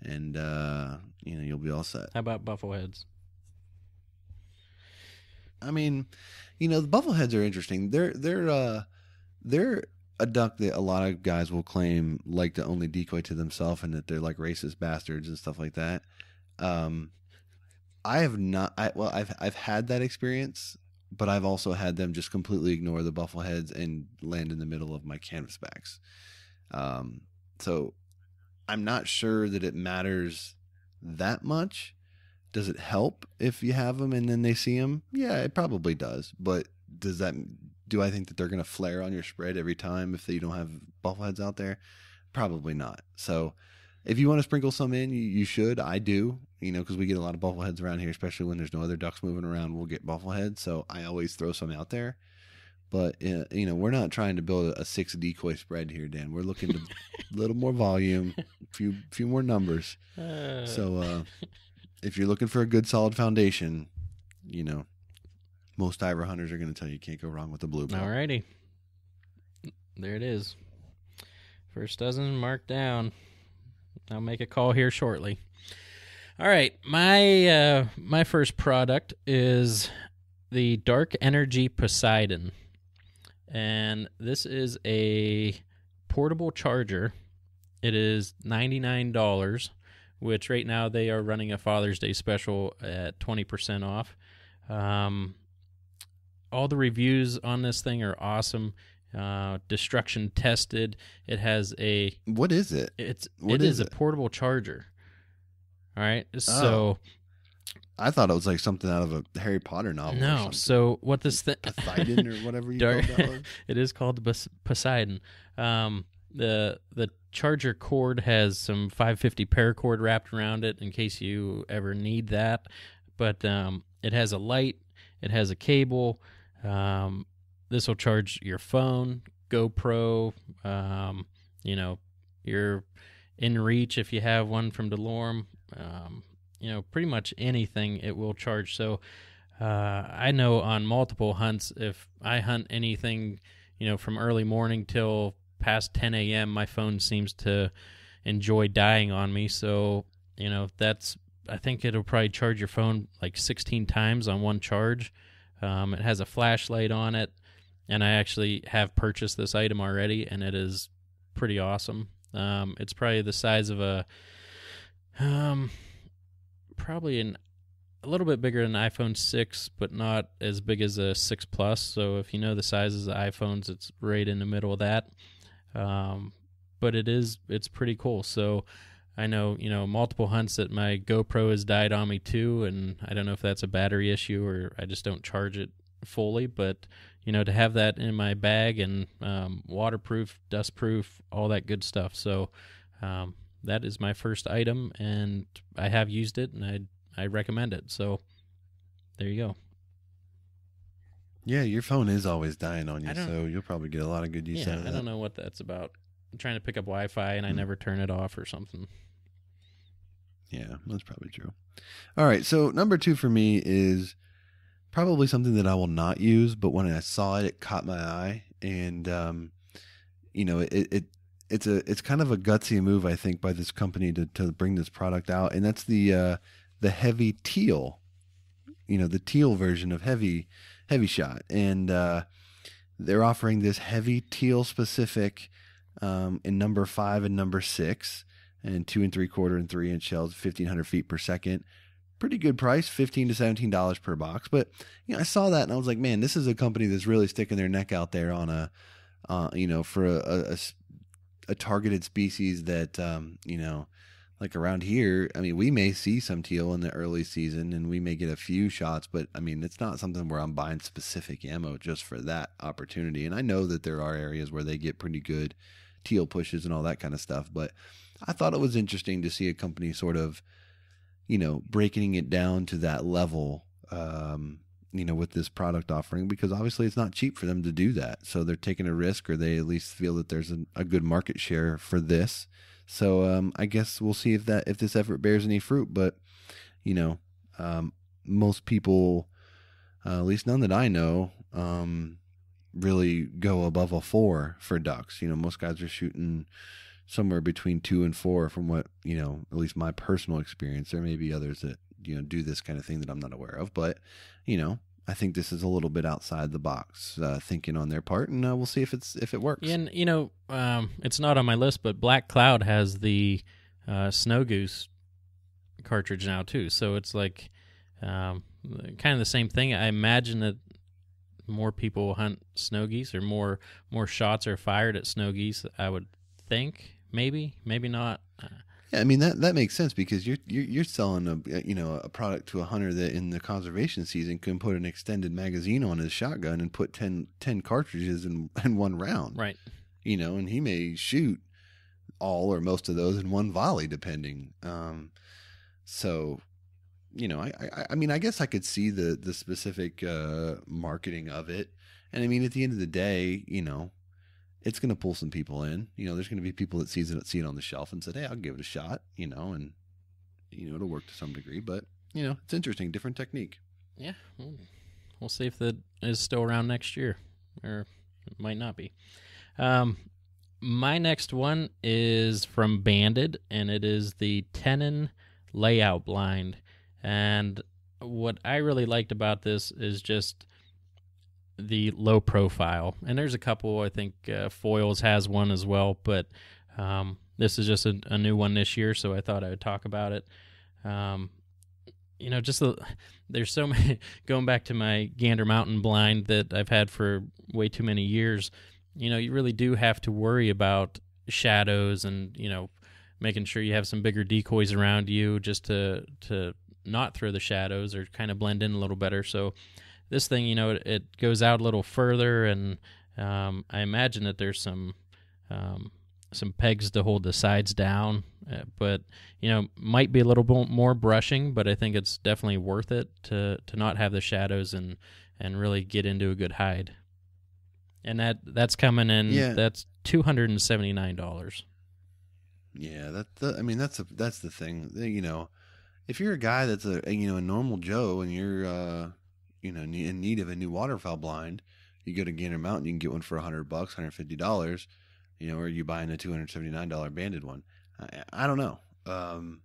and uh, you know you'll be all set. How about buffleheads? I mean, you know, the buffleheads are interesting. They're they're uh they're a duck that a lot of guys will claim like to only decoy to themselves and that they're like racist bastards and stuff like that. Um, I have not. I well, I've I've had that experience, but I've also had them just completely ignore the buffleheads and land in the middle of my canvasbacks. Um, so I'm not sure that it matters that much. Does it help if you have them and then they see them? Yeah, it probably does. But does that do I think that they're going to flare on your spread every time if you don't have buffleheads out there? Probably not. So if you want to sprinkle some in, you, you should. I do, you know, because we get a lot of buffleheads around here, especially when there's no other ducks moving around. We'll get buffleheads, so I always throw some out there. But uh, you know, we're not trying to build a, a six decoy spread here, Dan. We're looking to a little more volume, few few more numbers. Uh, So uh, if you're looking for a good solid foundation, you know, most diver hunters are going to tell you you can't go wrong with the blue. Alrighty. There it is. First dozen marked down. I'll make a call here shortly. All right, my uh, my first product is the Dark Energy Poseidon, and this is a portable charger. It is ninety nine dollars, which right now they are running a Father's Day special at twenty percent off. Um, all the reviews on this thing are awesome. Uh, destruction tested. It has a What is it? it's What it is is, a portable charger. All right, so I thought it was like something out of a Harry Potter novel. no, so what this thing Poseidon or whatever you Dark- it is called the Poseidon. Um, the the charger cord has some 550 paracord wrapped around it in case you ever need that. But um, it has a light. It has a cable. Um, this will charge your phone, GoPro. Um, you know, your inReach if you have one from Delorme. Um, you know, pretty much anything it will charge. So uh, I know on multiple hunts, if I hunt anything, you know, from early morning till past 10 a.m., my phone seems to enjoy dying on me. So, you know, that's, I think it'll probably charge your phone like 16 times on one charge. Um, it has a flashlight on it, and I actually have purchased this item already, and it is pretty awesome. Um, it's probably the size of a, um, probably an a little bit bigger than iPhone 6, but not as big as a 6 Plus. So if you know the sizes of iPhones, it's right in the middle of that. Um, but it is it's pretty cool. So I know you know multiple hunts that my GoPro has died on me too, and I don't know if that's a battery issue or I just don't charge it fully. But you know to have that in my bag and um, waterproof, dustproof, all that good stuff. So um, that is my first item, and I have used it, and I I recommend it. So there you go. Yeah, your phone is always dying on you, so you'll probably get a lot of good use yeah, out of I don't know what that's about. I'm trying to pick up Wi-Fi and I Hmm. never turn it off or something. Yeah, that's probably true. All right, so number two for me is probably something that I will not use, but when I saw it, it caught my eye, and um, you know, it, it it's a it's kind of a gutsy move, I think, by this company to to bring this product out, and that's the uh, the heavy teal, you know, the teal version of heavy Hevi-Shot, and uh, they're offering this Hevi-Teal specific um, in number five and number six and two and three quarter and three inch shells, fifteen hundred feet per second. Pretty good price, fifteen to seventeen dollars per box. But you know, I saw that and I was like, man, this is a company that's really sticking their neck out there on a, uh, you know, for a, a targeted species that, um, you know, like around here. I mean, we may see some teal in the early season, and we may get a few shots, but I mean, it's not something where I'm buying specific ammo just for that opportunity. And I know that there are areas where they get pretty good teal pushes and all that kind of stuff, but I thought it was interesting to see a company sort of, you know, breaking it down to that level, um, you know, with this product offering because obviously it's not cheap for them to do that. So they're taking a risk, or they at least feel that there's a, a good market share for this. So um, I guess we'll see if that if this effort bears any fruit. But you know, um, most people, uh, at least none that I know, um, really go above a four for ducks. You know, most guys are shooting somewhere between two and four from what, you know, at least my personal experience. There may be others that, you know, do this kind of thing that I'm not aware of, but, you know, I think this is a little bit outside the box uh, thinking on their part, and uh, we'll see if it's if it works. And you know, um, it's not on my list, but Black Cloud has the uh, Snow Goose cartridge now too. So it's like um, kind of the same thing. I imagine that more people hunt snow geese, or more more shots are fired at snow geese. I would think maybe, maybe not. Yeah, I mean that that makes sense because you're you're, you're selling a you know a product to a hunter that in the conservation season can put an extended magazine on his shotgun and put 10, 10 cartridges in in one round. right. You know, and he may shoot all or most of those in one volley, depending. Um, so, you know, I, I I mean I guess I could see the the specific uh, marketing of it, and I mean at the end of the day, you know. It's going to pull some people in. You know, there's going to be people that sees it, see it on the shelf and said, "Hey, I'll give it a shot." You know, and you know it'll work to some degree, but you know it's interesting, different technique. Yeah, we'll, see if that is still around next year, or it might not be. Um, my next one is from Banded, and it is the Tenon layout blind. And what I really liked about this is just the low profile. And there's a couple, I think uh, Foiles has one as well, but um, this is just a, a new one this year, so I thought I would talk about it. Um, you know, just the, there's so many going back to my Gander Mountain blind that I've had for way too many years. You know, you really do have to worry about shadows and you know making sure you have some bigger decoys around you just to to not throw the shadows or kind of blend in a little better. So this thing, you know, it, it goes out a little further, and um, I imagine that there's some um, some pegs to hold the sides down, uh, but you know, might be a little bit more brushing, but I think it's definitely worth it to to not have the shadows and and really get into a good hide. And that that's coming in. Yeah. That's two hundred and seventy nine dollars. Yeah, that the, I mean that's a that's the thing. You know, if you're a guy that's a you know a normal Joe and you're uh you know in need of a new waterfowl blind, you go to Gander Mountain, you can get one for hundred bucks, hundred fifty dollars. You know, or you buying a two hundred seventy nine dollar banded one. I, I don't know. Um,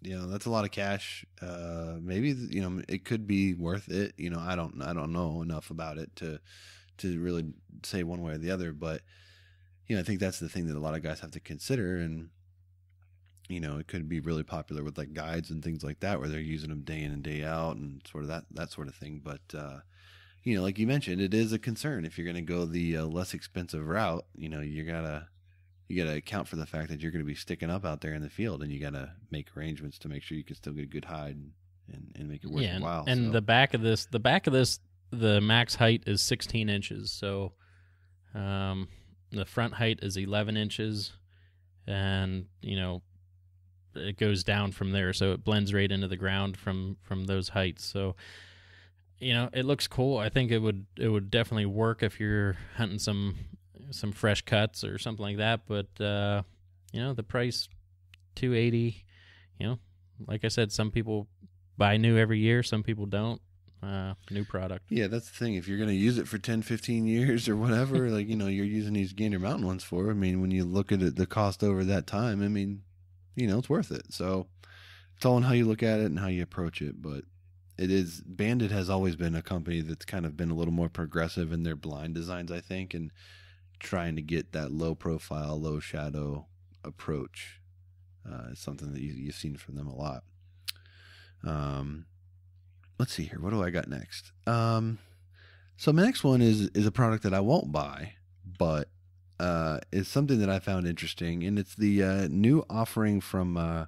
you know, that's a lot of cash. Uh, maybe you know it could be worth it. You know, I don't I don't know enough about it to to really say one way or the other, but you know, I think that's the thing that a lot of guys have to consider. And, you know, it could be really popular with like guides and things like that, where they're using them day in and day out and sort of that, that sort of thing. But, uh, you know, like you mentioned, it is a concern if you're going to go the uh, less expensive route, you know, you gotta, you gotta account for the fact that you're going to be sticking up out there in the field and you gotta make arrangements to make sure you can still get a good hide and, and, and make it worthwhile. Yeah, while. and so. the back of this, the back of this, the max height is 16 inches. So, um, the front height is 11 inches, and you know, it goes down from there. So it blends right into the ground from from those heights. So, you know, it looks cool. I think it would it would definitely work if you're hunting some some fresh cuts or something like that. But uh, you know, the price 280. You know, like I said, some people buy new every year. Some people don't. Uh, new product. Yeah, that's the thing. If you're going to use it for 10, 15 years or whatever, like, you know, you're using these Gander Mountain ones for, I mean, when you look at it, the cost over that time, I mean, you know, it's worth it. So it's all in how you look at it and how you approach it. But it is, Banded has always been a company that's kind of been a little more progressive in their blind designs, I think, and trying to get that low profile, low shadow approach. Uh, it's something that you, you've seen from them a lot. Um, let's see here. What do I got next? Um, so my next one is is a product that I won't buy, but uh, is something that I found interesting, and it's the uh, new offering from uh,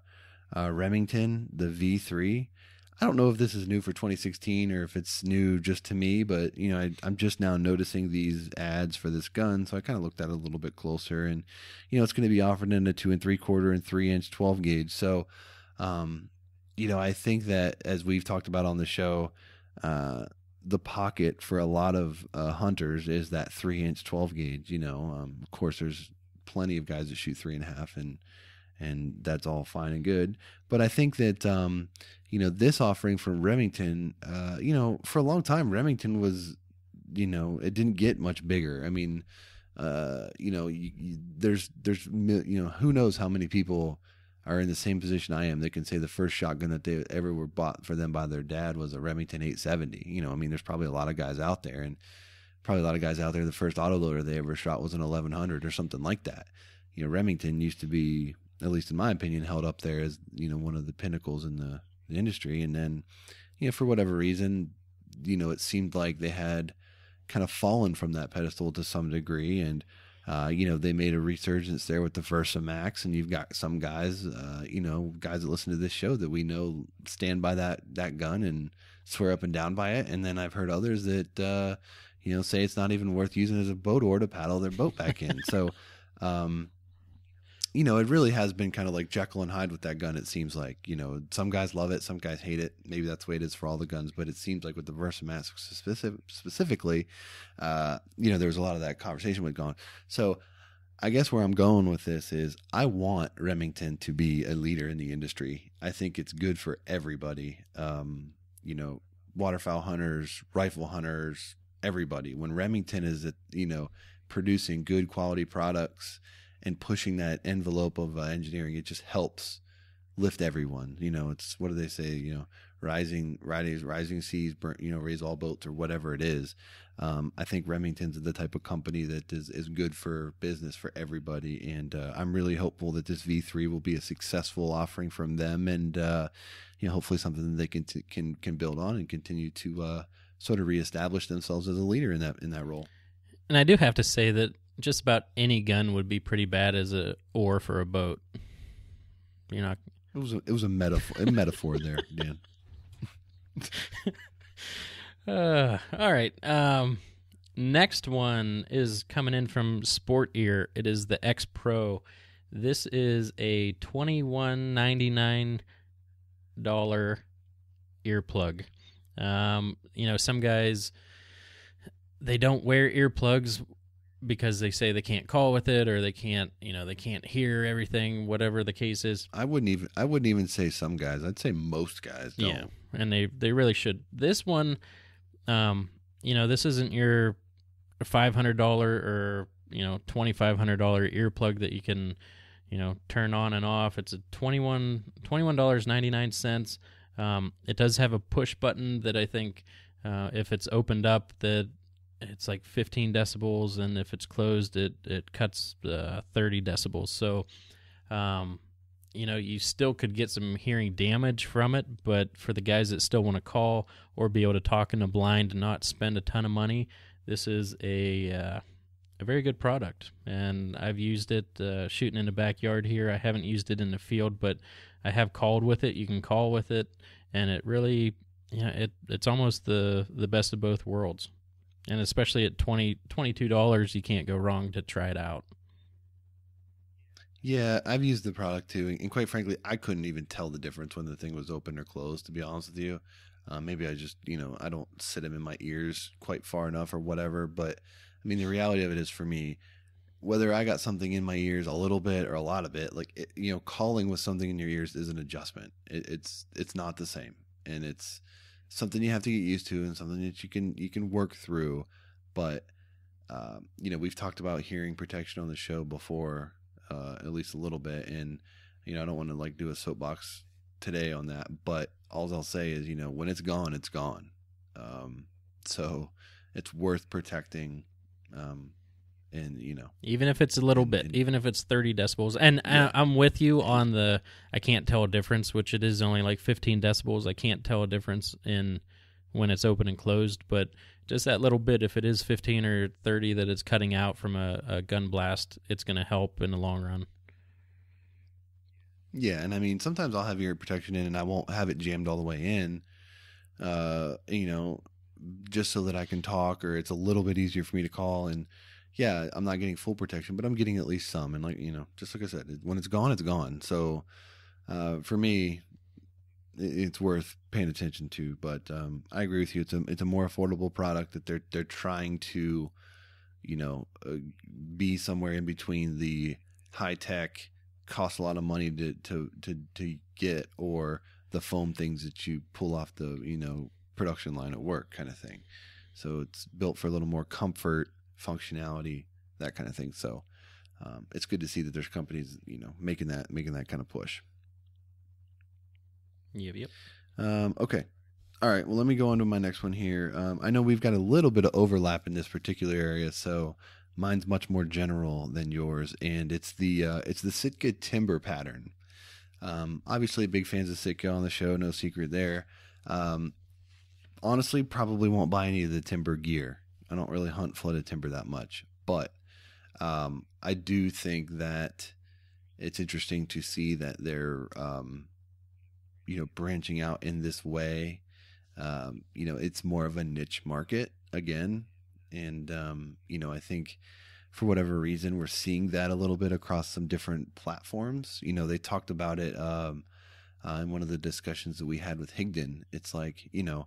uh, Remington, the V3. I don't know if this is new for 2016 or if it's new just to me, but you know, I, I'm just now noticing these ads for this gun, so I kind of looked at it a little bit closer, and you know, it's going to be offered in a two and three quarter and three inch 12 gauge. So, um, you know, I think that as we've talked about on the show, uh, the pocket for a lot of uh, hunters is that three inch 12 gauge. You know, um, of course, there's plenty of guys that shoot three and a half, and and that's all fine and good. But I think that um, you know this offering from Remington, uh, you know, for a long time Remington was, you know, it didn't get much bigger. I mean, uh, you know, you, you, there's there's you know who knows how many people are in the same position I am. They can say the first shotgun that they ever were bought for them by their dad was a Remington 870. You know, I mean, there's probably a lot of guys out there, and probably a lot of guys out there. The first autoloader they ever shot was an 1100 or something like that. You know, Remington used to be, at least in my opinion, held up there as you know one of the pinnacles in the, the industry. And then, you know, for whatever reason, you know, it seemed like they had kind of fallen from that pedestal to some degree, and uh, you know, they made a resurgence there with the VersaMax, and you've got some guys, uh, you know, guys that listen to this show that we know stand by that that gun and swear up and down by it. And then I've heard others that, uh, you know, say it's not even worth using as a boat oar to paddle their boat back in. so, um, you know, it really has been kind of like Jekyll and Hyde with that gun. It seems like you know, some guys love it, some guys hate it. Maybe that's the way it is for all the guns. But it seems like with the VersaMax specific, specifically, uh, you know, there was a lot of that conversation with gone. So, I guess where I'm going with this is I want Remington to be a leader in the industry. I think it's good for everybody. Um, you know, waterfowl hunters, rifle hunters, everybody. When Remington is, you know, producing good quality products and pushing that envelope of uh, engineering, it just helps lift everyone. You know, it's what do they say? You know, rising, rising, rising seas, burn, you know, raise all boats or whatever it is. Um, I think Remington's the type of company that is, is good for business for everybody, and uh, I'm really hopeful that this V3 will be a successful offering from them, and uh, you know, hopefully something that they can t- can can build on and continue to uh, sort of reestablish themselves as a leader in that in that role. And I do have to say that just about any gun would be pretty bad as a oar for a boat. You know, It was a, it was a metaphor a metaphor there, Dan. Uh, all right. Um, next one is coming in from Sport Ear. It is the X Pro. This is a twenty one ninety nine dollar earplug. Um, you know, some guys they don't wear earplugs because they say they can't call with it or they can't, you know, they can't hear everything, whatever the case is. I wouldn't even I wouldn't even say some guys. I'd say most guys don't. Yeah, and they they really should. This one, um, you know, this isn't your five hundred dollar or you know twenty five hundred dollar earplug that you can, you know, turn on and off. It's a twenty one twenty one dollars ninety nine cents. Um, it does have a push button that I think, uh, if it's opened up, that it's like 15 decibels, and if it's closed, it it cuts uh, 30 decibels. So, um, you know, you still could get some hearing damage from it, but for the guys that still want to call or be able to talk in a blind and not spend a ton of money, this is a uh, a very good product. And I've used it uh, shooting in the backyard here. I haven't used it in the field, but I have called with it. You can call with it, and it really, yeah, it it's almost the the best of both worlds. And especially at 20 $22, you can't go wrong to try it out. Yeah, I've used the product too, and quite frankly, I couldn't even tell the difference when the thing was open or closed. To be honest with you, uh, maybe I just you know I don't sit them in my ears quite far enough or whatever. But I mean, the reality of it is for me, whether I got something in my ears a little bit or a lot of it, like it, you know, calling with something in your ears is an adjustment. It, it's it's not the same, and it's something you have to get used to, and something that you can you can work through. But um, you know, we've talked about hearing protection on the show before, uh, at least a little bit, and you know, I don't want to like do a soapbox today on that, but all I'll say is, you know, when it's gone, it's gone. Um, so it's worth protecting. Um, and you know, even if it's a little And- bit, and- even if it's 30 decibels. And Yeah. I, I'm with you on the I can't tell a difference, which it is only like 15 decibels. I can't tell a difference in when it's open and closed, but just that little bit, if it is 15 or 30 that it's cutting out from a, a gun blast, it's going to help in the long run. Yeah, and I mean sometimes I'll have ear protection in and I won't have it jammed all the way in. Uh, you know, just so that I can talk or it's a little bit easier for me to call and yeah, I'm not getting full protection, but I'm getting at least some and like, you know, just like I said, when it's gone, it's gone. So uh for me it's worth paying attention to, but um I agree with you. It's a it's a more affordable product that they're they're trying to you know, uh, be somewhere in between the high tech cost a lot of money to to to to get or the foam things that you pull off the you know production line at work kind of thing so it's built for a little more comfort functionality that kind of thing so um, it's good to see that there's companies you know making that making that kind of push Yep, yep. Um, okay. All right. Well, let me go on to my next one here. Um, I know we've got a little bit of overlap in this particular area, so mine's much more general than yours, and it's the uh, it's the Sitka timber pattern. Um, obviously, big fans of Sitka on the show, no secret there. Um, honestly, probably won't buy any of the timber gear. I don't really hunt flooded timber that much, but um, I do think that it's interesting to see that they're um, you know branching out in this way. Um, you know it's more of a niche market again and um, you know i think for whatever reason we're seeing that a little bit across some different platforms. You know they talked about it um, uh, in one of the discussions that we had with higdon. It's like you know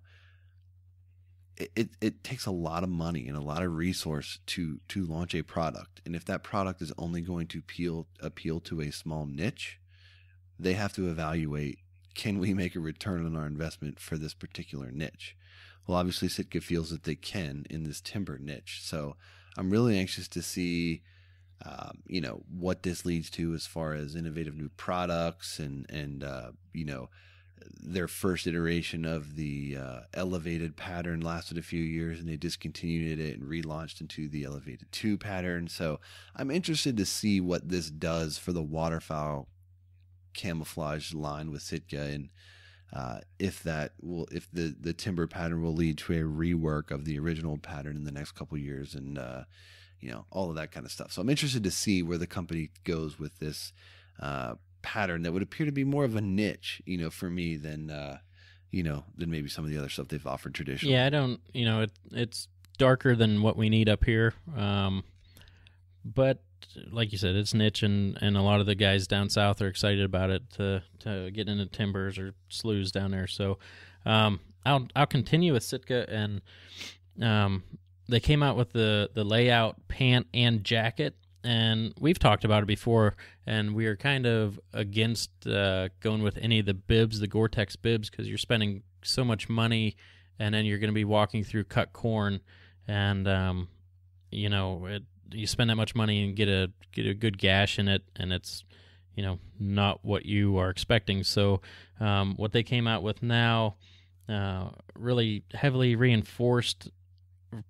it, it, takes a lot of money and a lot of resource to to launch a product and if that product is only going to appeal appeal to a small niche they have to evaluate can we make a return on our investment for this particular niche? Well, obviously, Sitka feels that they can in this timber niche. So I'm really anxious to see, um, you know, what this leads to as far as innovative new products and and uh, you know their first iteration of the uh, elevated pattern lasted a few years and they discontinued it and relaunched into the elevated 2 pattern so i'm interested to see what this does for the waterfowl camouflage line with Sitka and uh, if that will if the the timber pattern will lead to a rework of the original pattern in the next couple years and uh, you know all of that kind of stuff. So I'm interested to see where the company goes with this uh, pattern that would appear to be more of a niche, you know, for me than uh, you know than maybe some of the other stuff they've offered traditionally. Yeah, I don't. You know, it it's darker than what we need up here. Um, but like you said, it's niche, and, and a lot of the guys down south are excited about it to to get into timbers or sloughs down there. So um, I'll I'll continue with Sitka, and um, they came out with the the layout pant and jacket, and we've talked about it before, and we are kind of against uh, going with any of the bibs, the Gore-Tex bibs, because you're spending so much money, and then you're going to be walking through cut corn, and um, you know it you spend that much money and get a get a good gash in it, and it's you know not what you are expecting. So um, what they came out with now, uh, really heavily reinforced,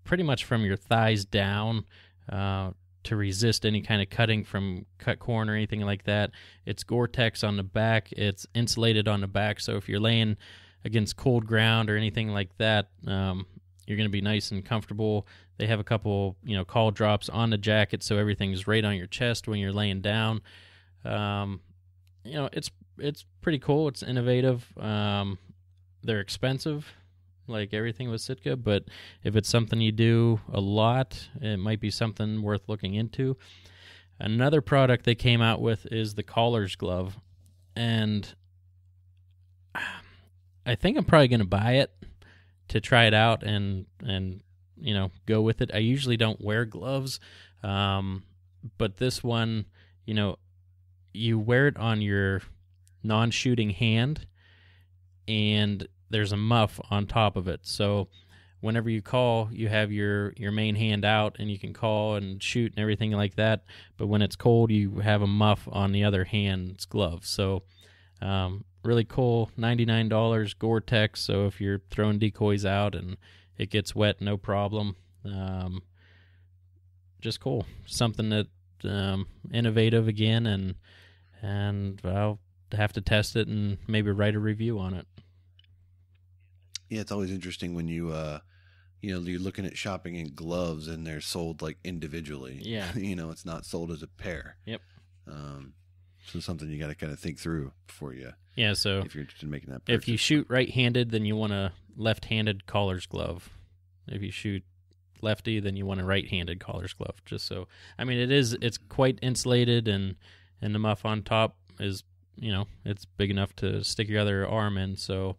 pretty much from your thighs down. Uh, to resist any kind of cutting from cut corn or anything like that. It's Gore-Tex on the back. It's insulated on the back, so if you're laying against cold ground or anything like that, um, you're going to be nice and comfortable. They have a couple, you know, call drops on the jacket, so everything's right on your chest when you're laying down. Um, you know, it's it's pretty cool. It's innovative. Um, they're expensive, like everything with Sitka, but if it's something you do a lot, it might be something worth looking into. Another product they came out with is the caller's glove, and I think I'm probably going to buy it to try it out and and you know go with it. I usually don't wear gloves, um, but this one, you know, you wear it on your non-shooting hand, and there's a muff on top of it. So whenever you call, you have your your main hand out, and you can call and shoot and everything like that. But when it's cold, you have a muff on the other hand's glove. So um, really cool. Ninety nine dollars Gore-Tex. So if you're throwing decoys out and it gets wet, no problem. Um, just cool. Something that um, innovative again, and and I'll have to test it and maybe write a review on it. Yeah, it's always interesting when you uh you know, you're looking at shopping in gloves and they're sold like individually. Yeah. you know, it's not sold as a pair. Yep. Um so something you got to kind of think through before you Yeah, so if you're interested in making that purchase. if you shoot right-handed, then you want a left-handed caller's glove. If you shoot lefty, then you want a right-handed caller's glove. Just so, I mean, it is it's quite insulated, and and the muff on top is you know it's big enough to stick your other arm in. So,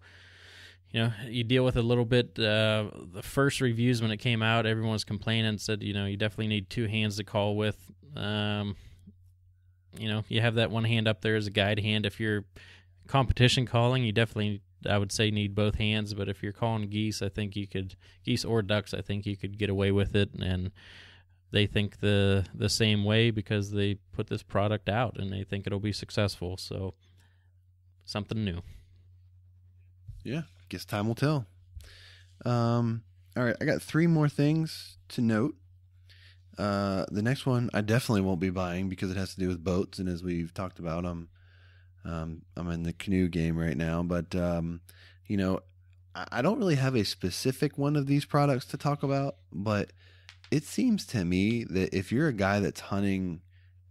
you know, you deal with a little bit. Uh, the first reviews when it came out, everyone was complaining, said you know you definitely need two hands to call with. Um, you know, you have that one hand up there as a guide hand. If you're competition calling, you definitely, I would say, need both hands. But if you're calling geese, I think you could geese or ducks. I think you could get away with it, and they think the the same way because they put this product out and they think it'll be successful. So something new. Yeah, guess time will tell. Um, all right, I got three more things to note. Uh, the next one I definitely won't be buying because it has to do with boats, and as we've talked about, I'm um, I'm in the canoe game right now. But um, you know, I, I don't really have a specific one of these products to talk about, but it seems to me that if you're a guy that's hunting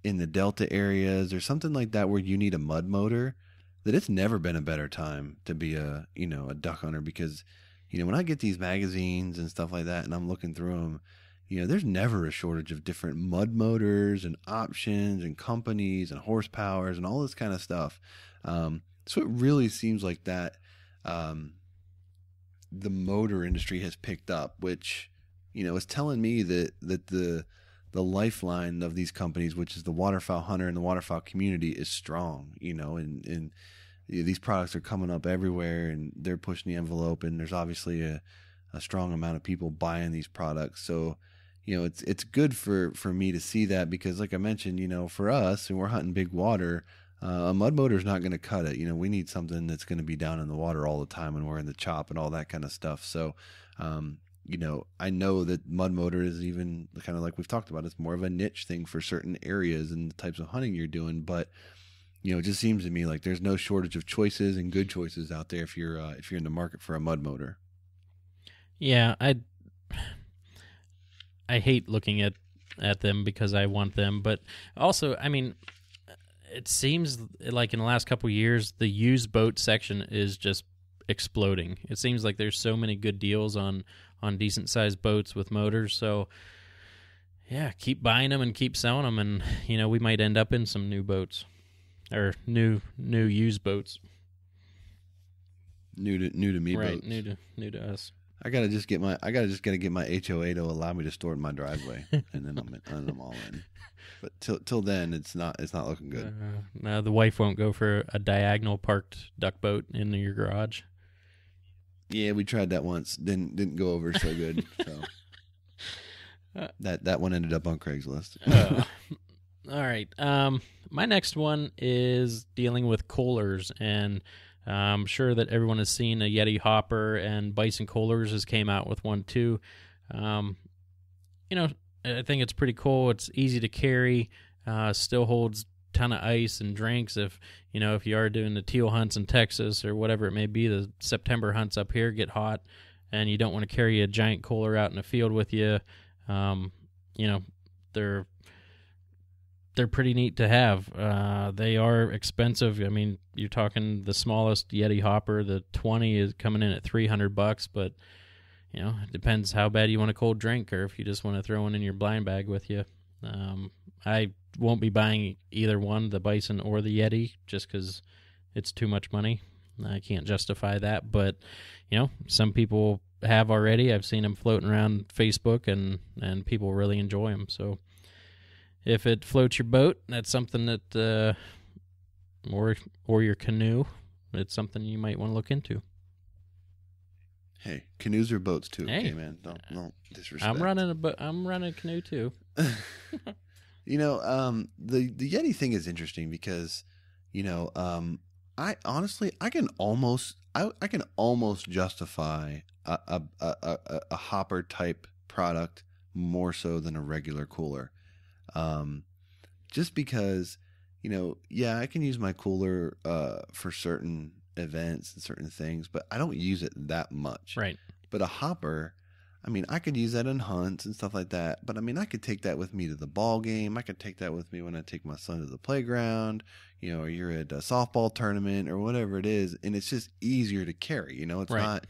in the delta areas or something like that where you need a mud motor, that it's never been a better time to be a you know a duck hunter because you know when I get these magazines and stuff like that and I'm looking through them you know, there's never a shortage of different mud motors and options and companies and horsepowers and all this kind of stuff. Um, so it really seems like that um, the motor industry has picked up, which you know is telling me that that the the lifeline of these companies, which is the waterfowl hunter and the waterfowl community, is strong. You know, and and these products are coming up everywhere, and they're pushing the envelope, and there's obviously a a strong amount of people buying these products. So you know, it's it's good for for me to see that because, like I mentioned, you know, for us and we're hunting big water, uh, a mud motor is not going to cut it. You know, we need something that's going to be down in the water all the time when we're in the chop and all that kind of stuff. So, um, you know, I know that mud motor is even kind of like we've talked about. It's more of a niche thing for certain areas and the types of hunting you're doing, but you know, it just seems to me like there's no shortage of choices and good choices out there if you're uh, if you're in the market for a mud motor. Yeah, I I hate looking at at them because I want them, but also, I mean, it seems like in the last couple years the used boat section is just exploding. It seems like there's so many good deals on on decent sized boats with motors, so yeah, keep buying them and keep selling them and you know, we might end up in some new boats or new new used boats. New to new to me right, boats. new to new to us. I gotta just get my I gotta just gotta get my HOA to allow me to store it in my driveway, and then I'm and I'm all in. But till till then, it's not it's not looking good. Uh, no, the wife won't go for a diagonal parked duck boat in your garage. Yeah, we tried that once. Didn't didn't go over so good. So Uh, that that one ended up on Craigslist. Uh, all right. Um, my next one is dealing with coolers, and I'm sure that everyone has seen a Yeti hopper, and Bison Coolers has came out with one too. Um, you know, I think it's pretty cool. It's easy to carry. Uh, still holds ton of ice and drinks. If you know, if you are doing the teal hunts in Texas or whatever it may be, the September hunts up here get hot, and you don't want to carry a giant cooler out in the field with you. Um, you know, they're they're pretty neat to have. Uh, they are expensive. I mean, you're talking the smallest Yeti hopper, the 20 is coming in at 300 bucks, but you know, it depends how bad you want a cold drink or if you just want to throw one in your blind bag with you. Um, I won't be buying either one, the Bison or the Yeti, just because it's too much money. I can't justify that, but you know, some people have already. I've seen them floating around Facebook, and and people really enjoy them. So if it floats your boat, that's something that, uh, or or your canoe, it's something you might want to look into. hey, canoes are boats too. Hey. Okay, man, don't don't disrespect. I'm running a boat. I'm running a canoe too. you know, um, the the Yeti thing is interesting because, you know, um, I honestly I can almost I I can almost justify a a a, a, a hopper type product more so than a regular cooler, um, just because, you know, yeah, I can use my cooler uh for certain events and certain things, but I don't use it that much. Right. But a hopper, I mean, I could use that in hunts and stuff like that. But I mean, I could take that with me to the ball game. I could take that with me when I take my son to the playground, you know, or you're at a softball tournament or whatever it is. And it's just easier to carry. You know, it's Right. not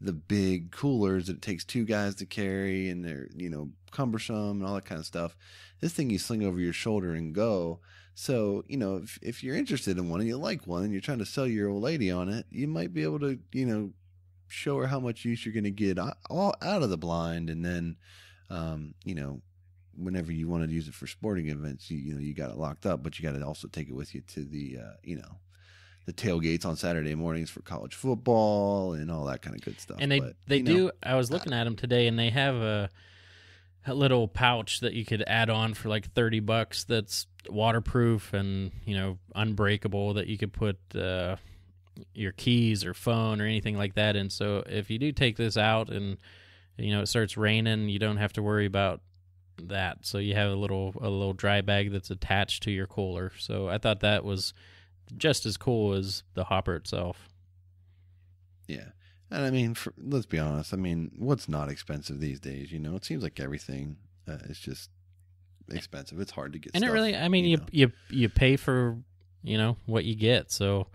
the big coolers that it takes two guys to carry and they're, you know, cumbersome and all that kind of stuff. This thing you sling over your shoulder and go. So, you know, if, if you're interested in one and you like one and you're trying to sell your old lady on it, you might be able to, you know, show her how much use you're going to get all out of the blind and then um, you know whenever you want to use it for sporting events you, you know you got it locked up but you got to also take it with you to the uh, you know the tailgates on saturday mornings for college football and all that kind of good stuff and they But, they you know, do. I was looking at them today, and they have a, a little pouch that you could add on for like thirty bucks. That's waterproof and you know unbreakable. That you could put uh, your keys or phone or anything like that. And so if you do take this out and you know it starts raining, you don't have to worry about that. So you have a little a little dry bag that's attached to your cooler. So I thought that was just as cool as the hopper itself. Yeah. And I mean, for, let's be honest. I mean, what's not expensive these days? You know, it seems like everything uh, is just expensive. It's hard to get. and stuff, it really, I mean, you know. you you pay for you know what you get. So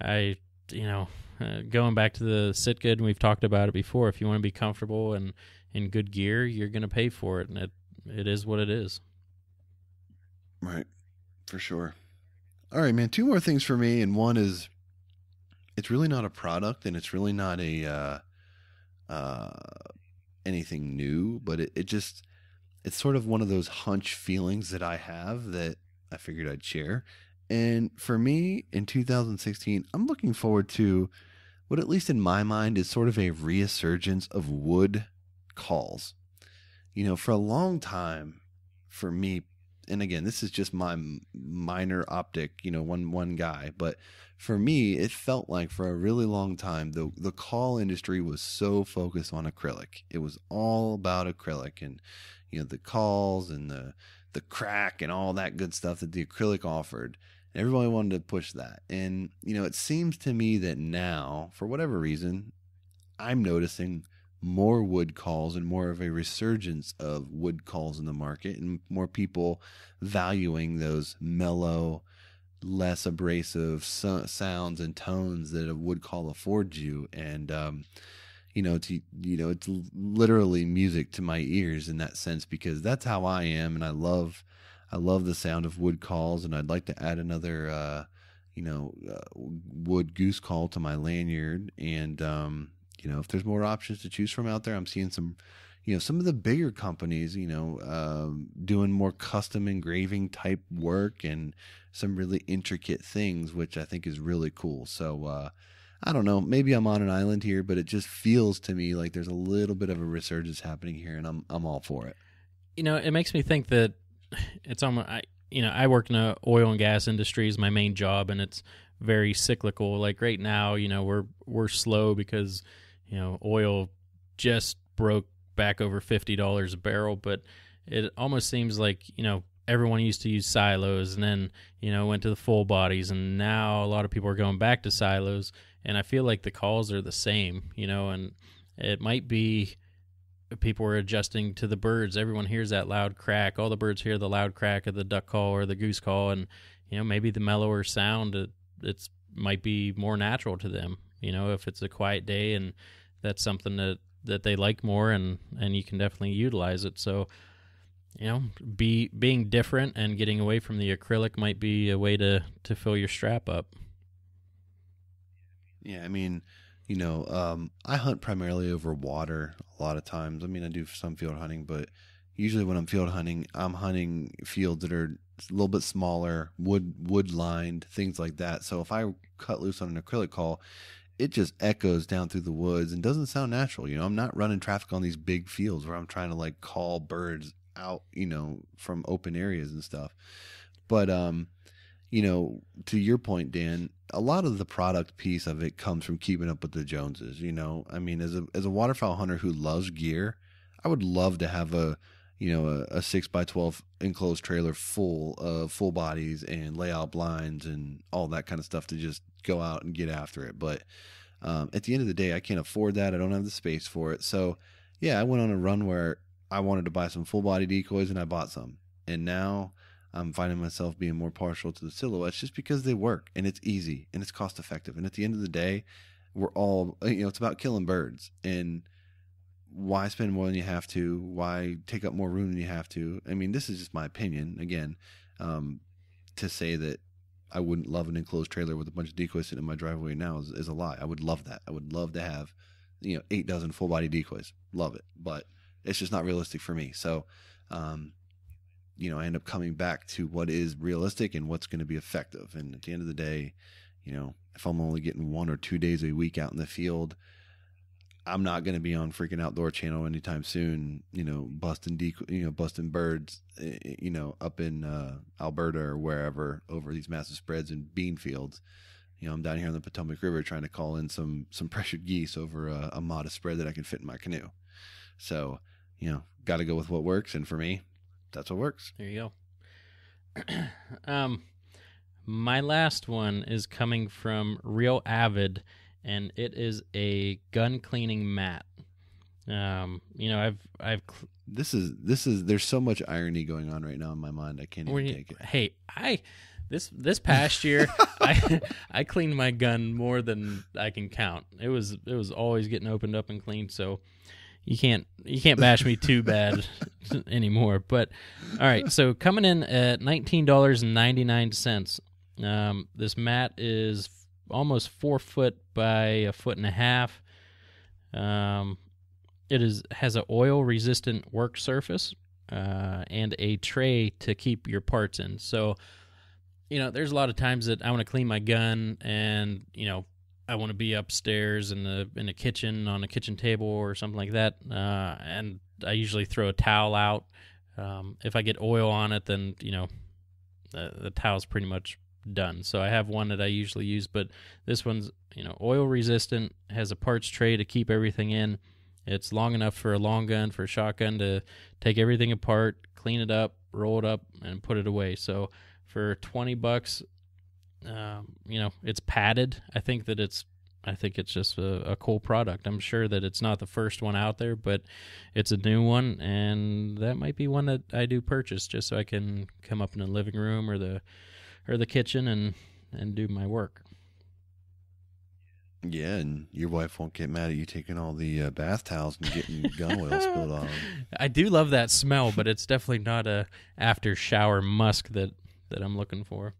I you know uh, going back to the sit good, and we've talked about it before. If you want to be comfortable and in good gear, you're going to pay for it, and it it is what it is. Right. For sure. All right, man. Two more things for me, and one is it's really not a product, and it's really not a uh, uh, anything new, but it, it just it's sort of one of those hunch feelings that I have that I figured I'd share. And for me, in 2016, I'm looking forward to what, at least in my mind, is sort of a resurgence of wood calls. You know, for a long time, for me, and again, this is just my minor optic, you know, one one guy, but for me, it felt like for a really long time the the call industry was so focused on acrylic. It was all about acrylic and you know the calls and the the crack and all that good stuff that the acrylic offered. Everybody wanted to push that. And you know, it seems to me that now, for whatever reason, I'm noticing more wood calls and more of a resurgence of wood calls in the market and more people valuing those mellow less abrasive so- sounds and tones that a wood call affords you and um, you know to you know it's literally music to my ears in that sense because that's how I am and I love I love the sound of wood calls and I'd like to add another uh, you know uh, wood goose call to my lanyard and um, you know if there's more options to choose from out there I'm seeing some you know some of the bigger companies you know um, doing more custom engraving type work and some really intricate things which i think is really cool. So uh, i don't know maybe i'm on an island here but it just feels to me like there's a little bit of a resurgence happening here and i'm, I'm all for it. You know, it makes me think that it's almost I you know I work in the oil and gas industry is my main job, and it's very cyclical. Like right now, you know we're we're slow because you know oil just broke back over fifty dollars a barrel, but it almost seems like you know everyone used to use silos and then you know went to the full bodies and now a lot of people are going back to silos and i feel like the calls are the same you know and it might be people are adjusting to the birds. Everyone hears that loud crack. All the birds hear the loud crack of the duck call or the goose call and you know maybe the mellower sound it, it's might be more natural to them you know if it's a quiet day and that's something that that they like more and and you can definitely utilize it. So you know be being different and getting away from the acrylic might be a way to to fill your strap up. Yeah i mean you know um, i hunt primarily over water a lot of times i mean i do some field hunting but usually when i'm field hunting i'm hunting fields that are a little bit smaller wood wood lined things like that so if i cut loose on an acrylic call it just echoes down through the woods and doesn't sound natural. You know, I'm not running traffic on these big fields where I'm trying to like call birds out, you know, from open areas and stuff. But um, you know, to your point, Dan, a lot of the product piece of it comes from keeping up with the Joneses. You know, I mean, as a as a waterfowl hunter who loves gear, I would love to have a you know a, six by twelve enclosed trailer full of full bodies and layout blinds and all that kind of stuff to just go out and get after it. But um, at the end of the day, I can't afford that. I don't have the space for it. So yeah, I went on a run where I wanted to buy some full body decoys and I bought some. And now I'm finding myself being more partial to the silhouettes just because they work and it's easy and it's cost effective. And at the end of the day, we're all you know, it's about killing birds and why spend more than you have to? Why take up more room than you have to? I mean, this is just my opinion. Again, um, to say that I wouldn't love an enclosed trailer with a bunch of decoys sitting in my driveway now is, is a lie. I would love that. I would love to have, you know, eight dozen full body decoys. Love it, but it's just not realistic for me. So, um, you know, I end up coming back to what is realistic and what's going to be effective. And at the end of the day, you know, if I'm only getting one or two days a week out in the field, I'm not going to be on freaking outdoor channel anytime soon. You know, busting deco- you know, busting birds, eh, you know, up in uh, Alberta or wherever over these massive spreads and bean fields. you know, I'm down here on the Potomac River trying to call in some some pressured geese over a, a modest spread that I can fit in my canoe. So, you know, got to go with what works, and for me, that's what works. There you go. um, my last one is coming from Real Avid, and it is a gun cleaning mat. Um, you know, I've I've cl- This is this is there's so much irony going on right now in my mind. I can't even you- take it. Hey, I this this past year I I cleaned my gun more than I can count. It was it was always getting opened up and cleaned, so you can't you can't bash me too bad anymore. But all right, so coming in at nineteen dollars and ninety nine cents. Um, this mat is almost four foot by a foot and a half. Um, it is has a oil resistant work surface uh, and a tray to keep your parts in. So, you know, there's a lot of times that I want to clean my gun, and you know, I want to be upstairs in the in the kitchen on a kitchen table or something like that, uh, and I usually throw a towel out. Um, if I get oil on it, then you know, the, the towel's pretty much done. So I have one that I usually use, but this one's you know oil resistant, has a parts tray to keep everything in. It's long enough for a long gun, for a shotgun to take everything apart, clean it up, roll it up, and put it away. So for twenty bucks, um, you know, it's padded. I think that it's, I think it's just a, a cool product. I'm sure that it's not the first one out there, but it's a new one, and that might be one that I do purchase just so I can come up in the living room or the or the kitchen and and do my work. Yeah, and your wife won't get mad at you taking all the uh, bath towels and getting gun oil spilled on. I do love that smell, but it's definitely not a after shower musk that that I'm looking for.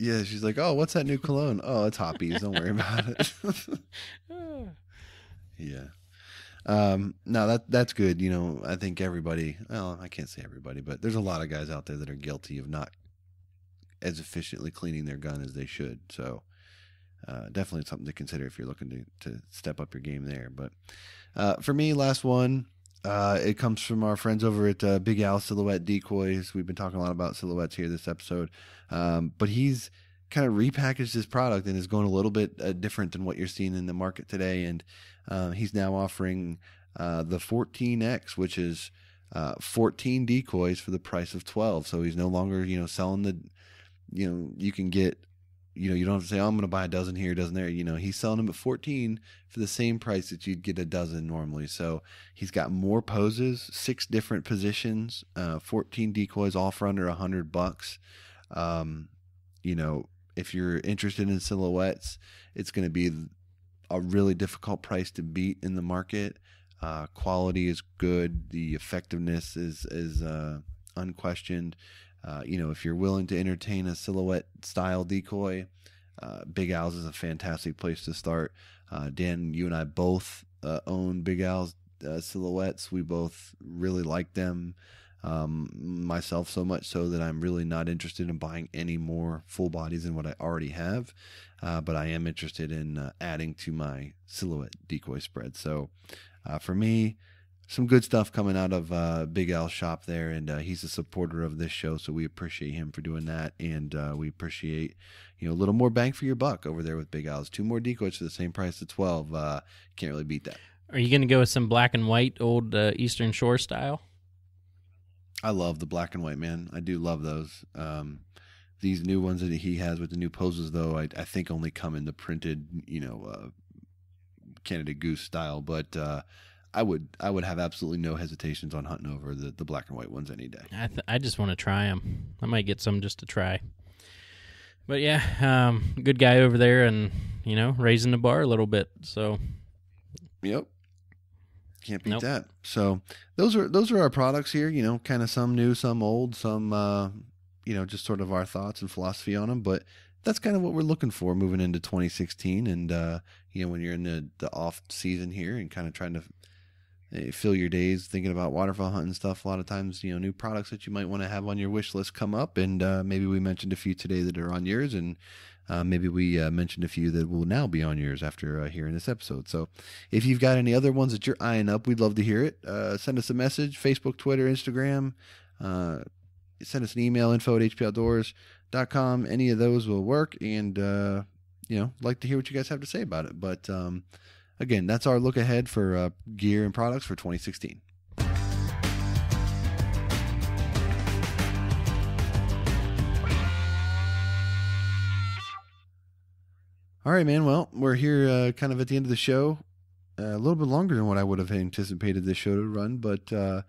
Yeah, she's like, "Oh, what's that new cologne? Oh, it's Hoppe's. Don't worry about it." yeah. Um, no, that that's good. You know, I think everybody. Well, I can't say everybody, but there's a lot of guys out there that are guilty of not as efficiently cleaning their gun as they should. So, uh, definitely something to consider if you're looking to to step up your game there. But uh, for me, last one. Uh, it comes from our friends over at uh, Big Al Silhouette Decoys. We've been talking a lot about silhouettes here this episode, um, but he's kind of repackaged his product and is going a little bit uh, different than what you're seeing in the market today. And uh, he's now offering uh, the 14X, which is uh, 14 decoys for the price of 12. So he's no longer, you know, selling the, you know, you can get, you know, you don't have to say, oh, I'm going to buy a dozen here, a dozen there. You know, he's selling them at 14 for the same price that you'd get a dozen normally. So he's got more poses, six different positions, uh, 14 decoys, all for under a hundred bucks. Um, you know, if you're interested in silhouettes, it's going to be a really difficult price to beat in the market. Uh, quality is good. The effectiveness is is uh, unquestioned. Uh, you know, if you're willing to entertain a silhouette style decoy, uh, Big Al's is a fantastic place to start. Uh, Dan, you and I both uh, own Big Al's uh, silhouettes. We both really like them. Um, myself so much so that I'm really not interested in buying any more full bodies than what I already have. But I am interested in adding to my silhouette decoy spread. So for me, some good stuff coming out of uh, Big Al's shop there, and uh, he's a supporter of this show, so we appreciate him for doing that, and uh, we appreciate you know a little more bang for your buck over there with Big Al's. Two more decoys for the same price of twelve. Uh, can't really beat that. Are you going to go with some black and white old uh, Eastern Shore style? I love the black and white man. I do love those. Um, these new ones that he has with the new poses, though, I, I think only come in the printed, you know, uh, Canada Goose style. But uh, I would I would have absolutely no hesitations on hunting over the, the black and white ones any day. I th- I just want to try them. I might get some just to try. But yeah, um, good guy over there, and you know, raising the bar a little bit. So Yep. Can't beat Nope. that. So those are those are our products here. You know, kind of some new, some old, some uh, you know, just sort of our thoughts and philosophy on them. But that's kind of what we're looking for moving into 2016. And uh, you know, when you're in the the off season here and kind of trying to fill your days thinking about waterfowl hunting stuff, a lot of times you know new products that you might want to have on your wish list come up. And uh, maybe we mentioned a few today that are on yours, and uh, maybe we uh, mentioned a few that will now be on yours after uh, hearing this episode. So if you've got any other ones that you're eyeing up, we'd love to hear it. Uh, send us a message Facebook, Twitter, Instagram. Uh, send us an email info at hpoutdoors.com. Any of those will work. And you know, like to hear what you guys have to say about it. But um, again, that's our look ahead for uh, gear and products for 2016. All right, man. Well, we're here uh, kind of at the end of the show. Uh, a little bit longer than what I would have anticipated this show to run, but uh,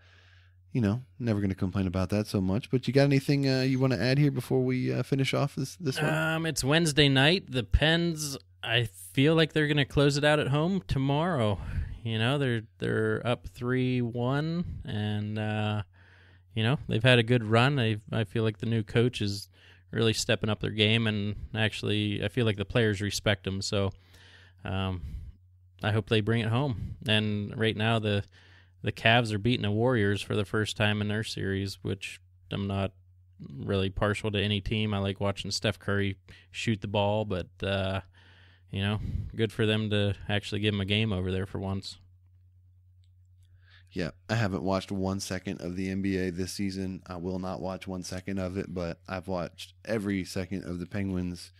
you know, never going to complain about that so much. But you got anything uh, you want to add here before we uh, finish off this this one? Um, it's Wednesday night. The Pens, I feel like they're going to close it out at home tomorrow. You know, they're they're up three one, and uh, you know they've had a good run. I I feel like the new coach is really stepping up their game, and actually, I feel like the players respect them. So, um, I hope they bring it home. And right now, the the Cavs are beating the Warriors for the first time in their series, which I'm not really partial to any team. I like watching Steph Curry shoot the ball, but uh, you know, good for them to actually give him a game over there for once. Yeah, I haven't watched one second of the NBA this season. I will not watch one second of it, but I've watched every second of the Penguins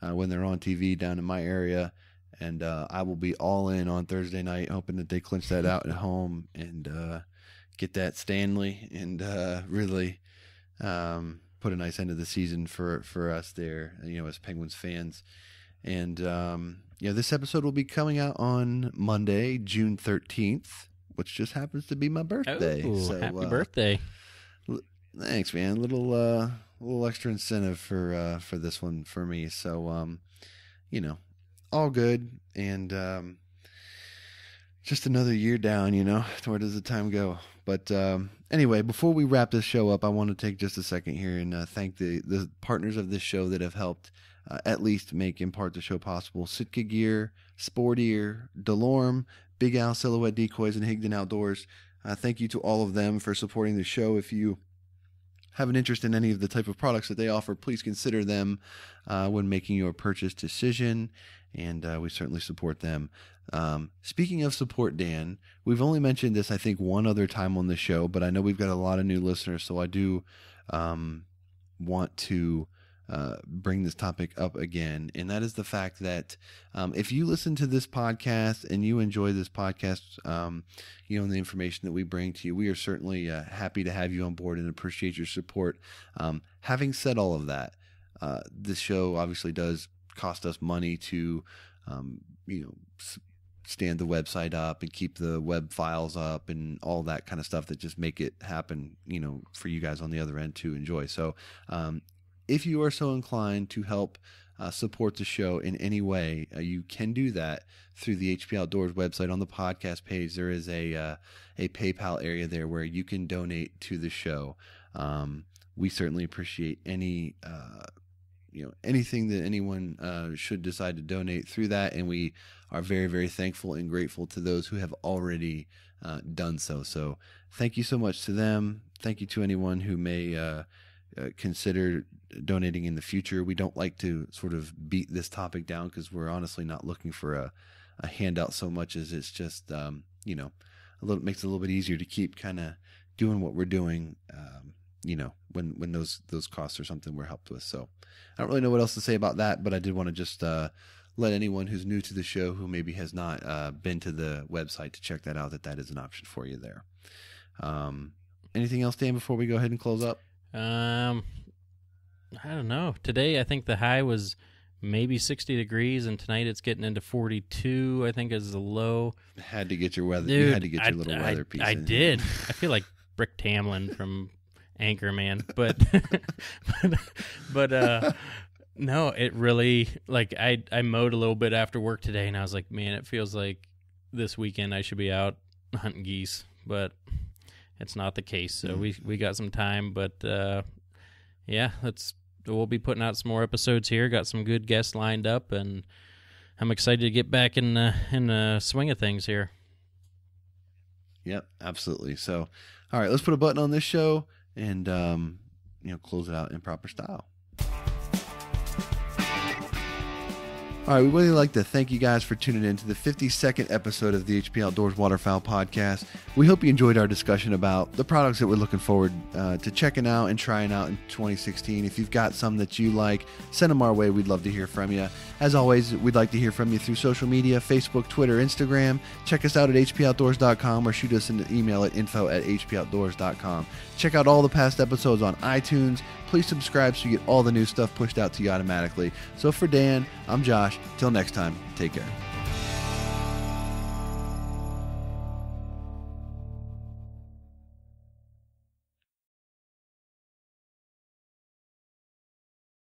uh, when they're on TV down in my area and uh, I will be all in on Thursday night, hoping that they clinch that out at home and uh, get that Stanley and uh, really um, put a nice end of the season for for us there, you know, as Penguins fans. And um, yeah, this episode will be coming out on Monday, June thirteenth, which just happens to be my birthday. Oh, so, happy uh, birthday! Thanks, man. Little uh, little extra incentive for uh, for this one for me. So um, you know, all good and um, just another year down you know where does the time go but um, anyway before we wrap this show up i want to take just a second here and uh, thank the, the partners of this show that have helped uh, at least make in part the show possible. Sitka gear sportier delorme big al silhouette decoys and higdon outdoors. Uh, thank you to all of them for supporting the show. If you have an interest in any of the type of products that they offer, please consider them uh, when making your purchase decision and uh, we certainly support them. Um, speaking of support, Dan, we've only mentioned this, I think, one other time on the show, but I know we've got a lot of new listeners, so I do um, want to uh, bring this topic up again, and that is the fact that um, if you listen to this podcast and you enjoy this podcast, um, you know, and the information that we bring to you, we are certainly uh, happy to have you on board and appreciate your support. Um, having said all of that, uh, this show obviously does cost us money to, um, you know, stand the website up and keep the web files up and all that kind of stuff that just make it happen, you know, for you guys on the other end to enjoy. So, um, if you are so inclined to help uh, support the show in any way, uh, you can do that through the HP Outdoors website on the podcast page. There is a uh, a PayPal area there where you can donate to the show. Um, we certainly appreciate any uh, you know anything that anyone uh, should decide to donate through that, and we are very very thankful and grateful to those who have already uh, done so. So thank you so much to them. Thank you to anyone who may uh, uh consider donating in the future. We don't like to sort of beat this topic down because we're honestly not looking for a, a handout so much as it's just um, you know a little makes it a little bit easier to keep kind of doing what we're doing. Um, you know when when those those costs are something we're helped with. So I don't really know what else to say about that, but I did want to just uh, let anyone who's new to the show who maybe has not uh, been to the website to check that out that that is an option for you there. Um, anything else, Dan? Before we go ahead and close up. Um, I don't know. Today I think the high was maybe 60 degrees and tonight it's getting into 42 i think is the low had to get your weather Dude, you had to get your I, little I, weather piece i in did i feel like Brick Tamland from Anchorman, but but, but uh no, it really like I I mowed a little bit after work today and I was like, man, it feels like this weekend I should be out hunting geese, but it's not the case. So we we got some time, but uh yeah, let's we'll be putting out some more episodes here. Got some good guests lined up and I'm excited to get back in the in the swing of things here. Yep, absolutely. So, all right, let's put a button on this show and um, you know close it out in proper style. All right, we really like to thank you guys for tuning in to the 52nd episode of the HP Outdoors Waterfowl podcast. We hope you enjoyed our discussion about the products that we're looking forward uh, to checking out and trying out in 2016. If you've got some that you like, send them our way. We'd love to hear from you. As always, we'd like to hear from you through social media Facebook, Twitter, Instagram. Check us out at hpoutdoors.com or shoot us an email at info at hpoutdoors.com. Check out all the past episodes on iTunes. Please subscribe so you get all the new stuff pushed out to you automatically. So for Dan, I'm Josh. Till next time, take care.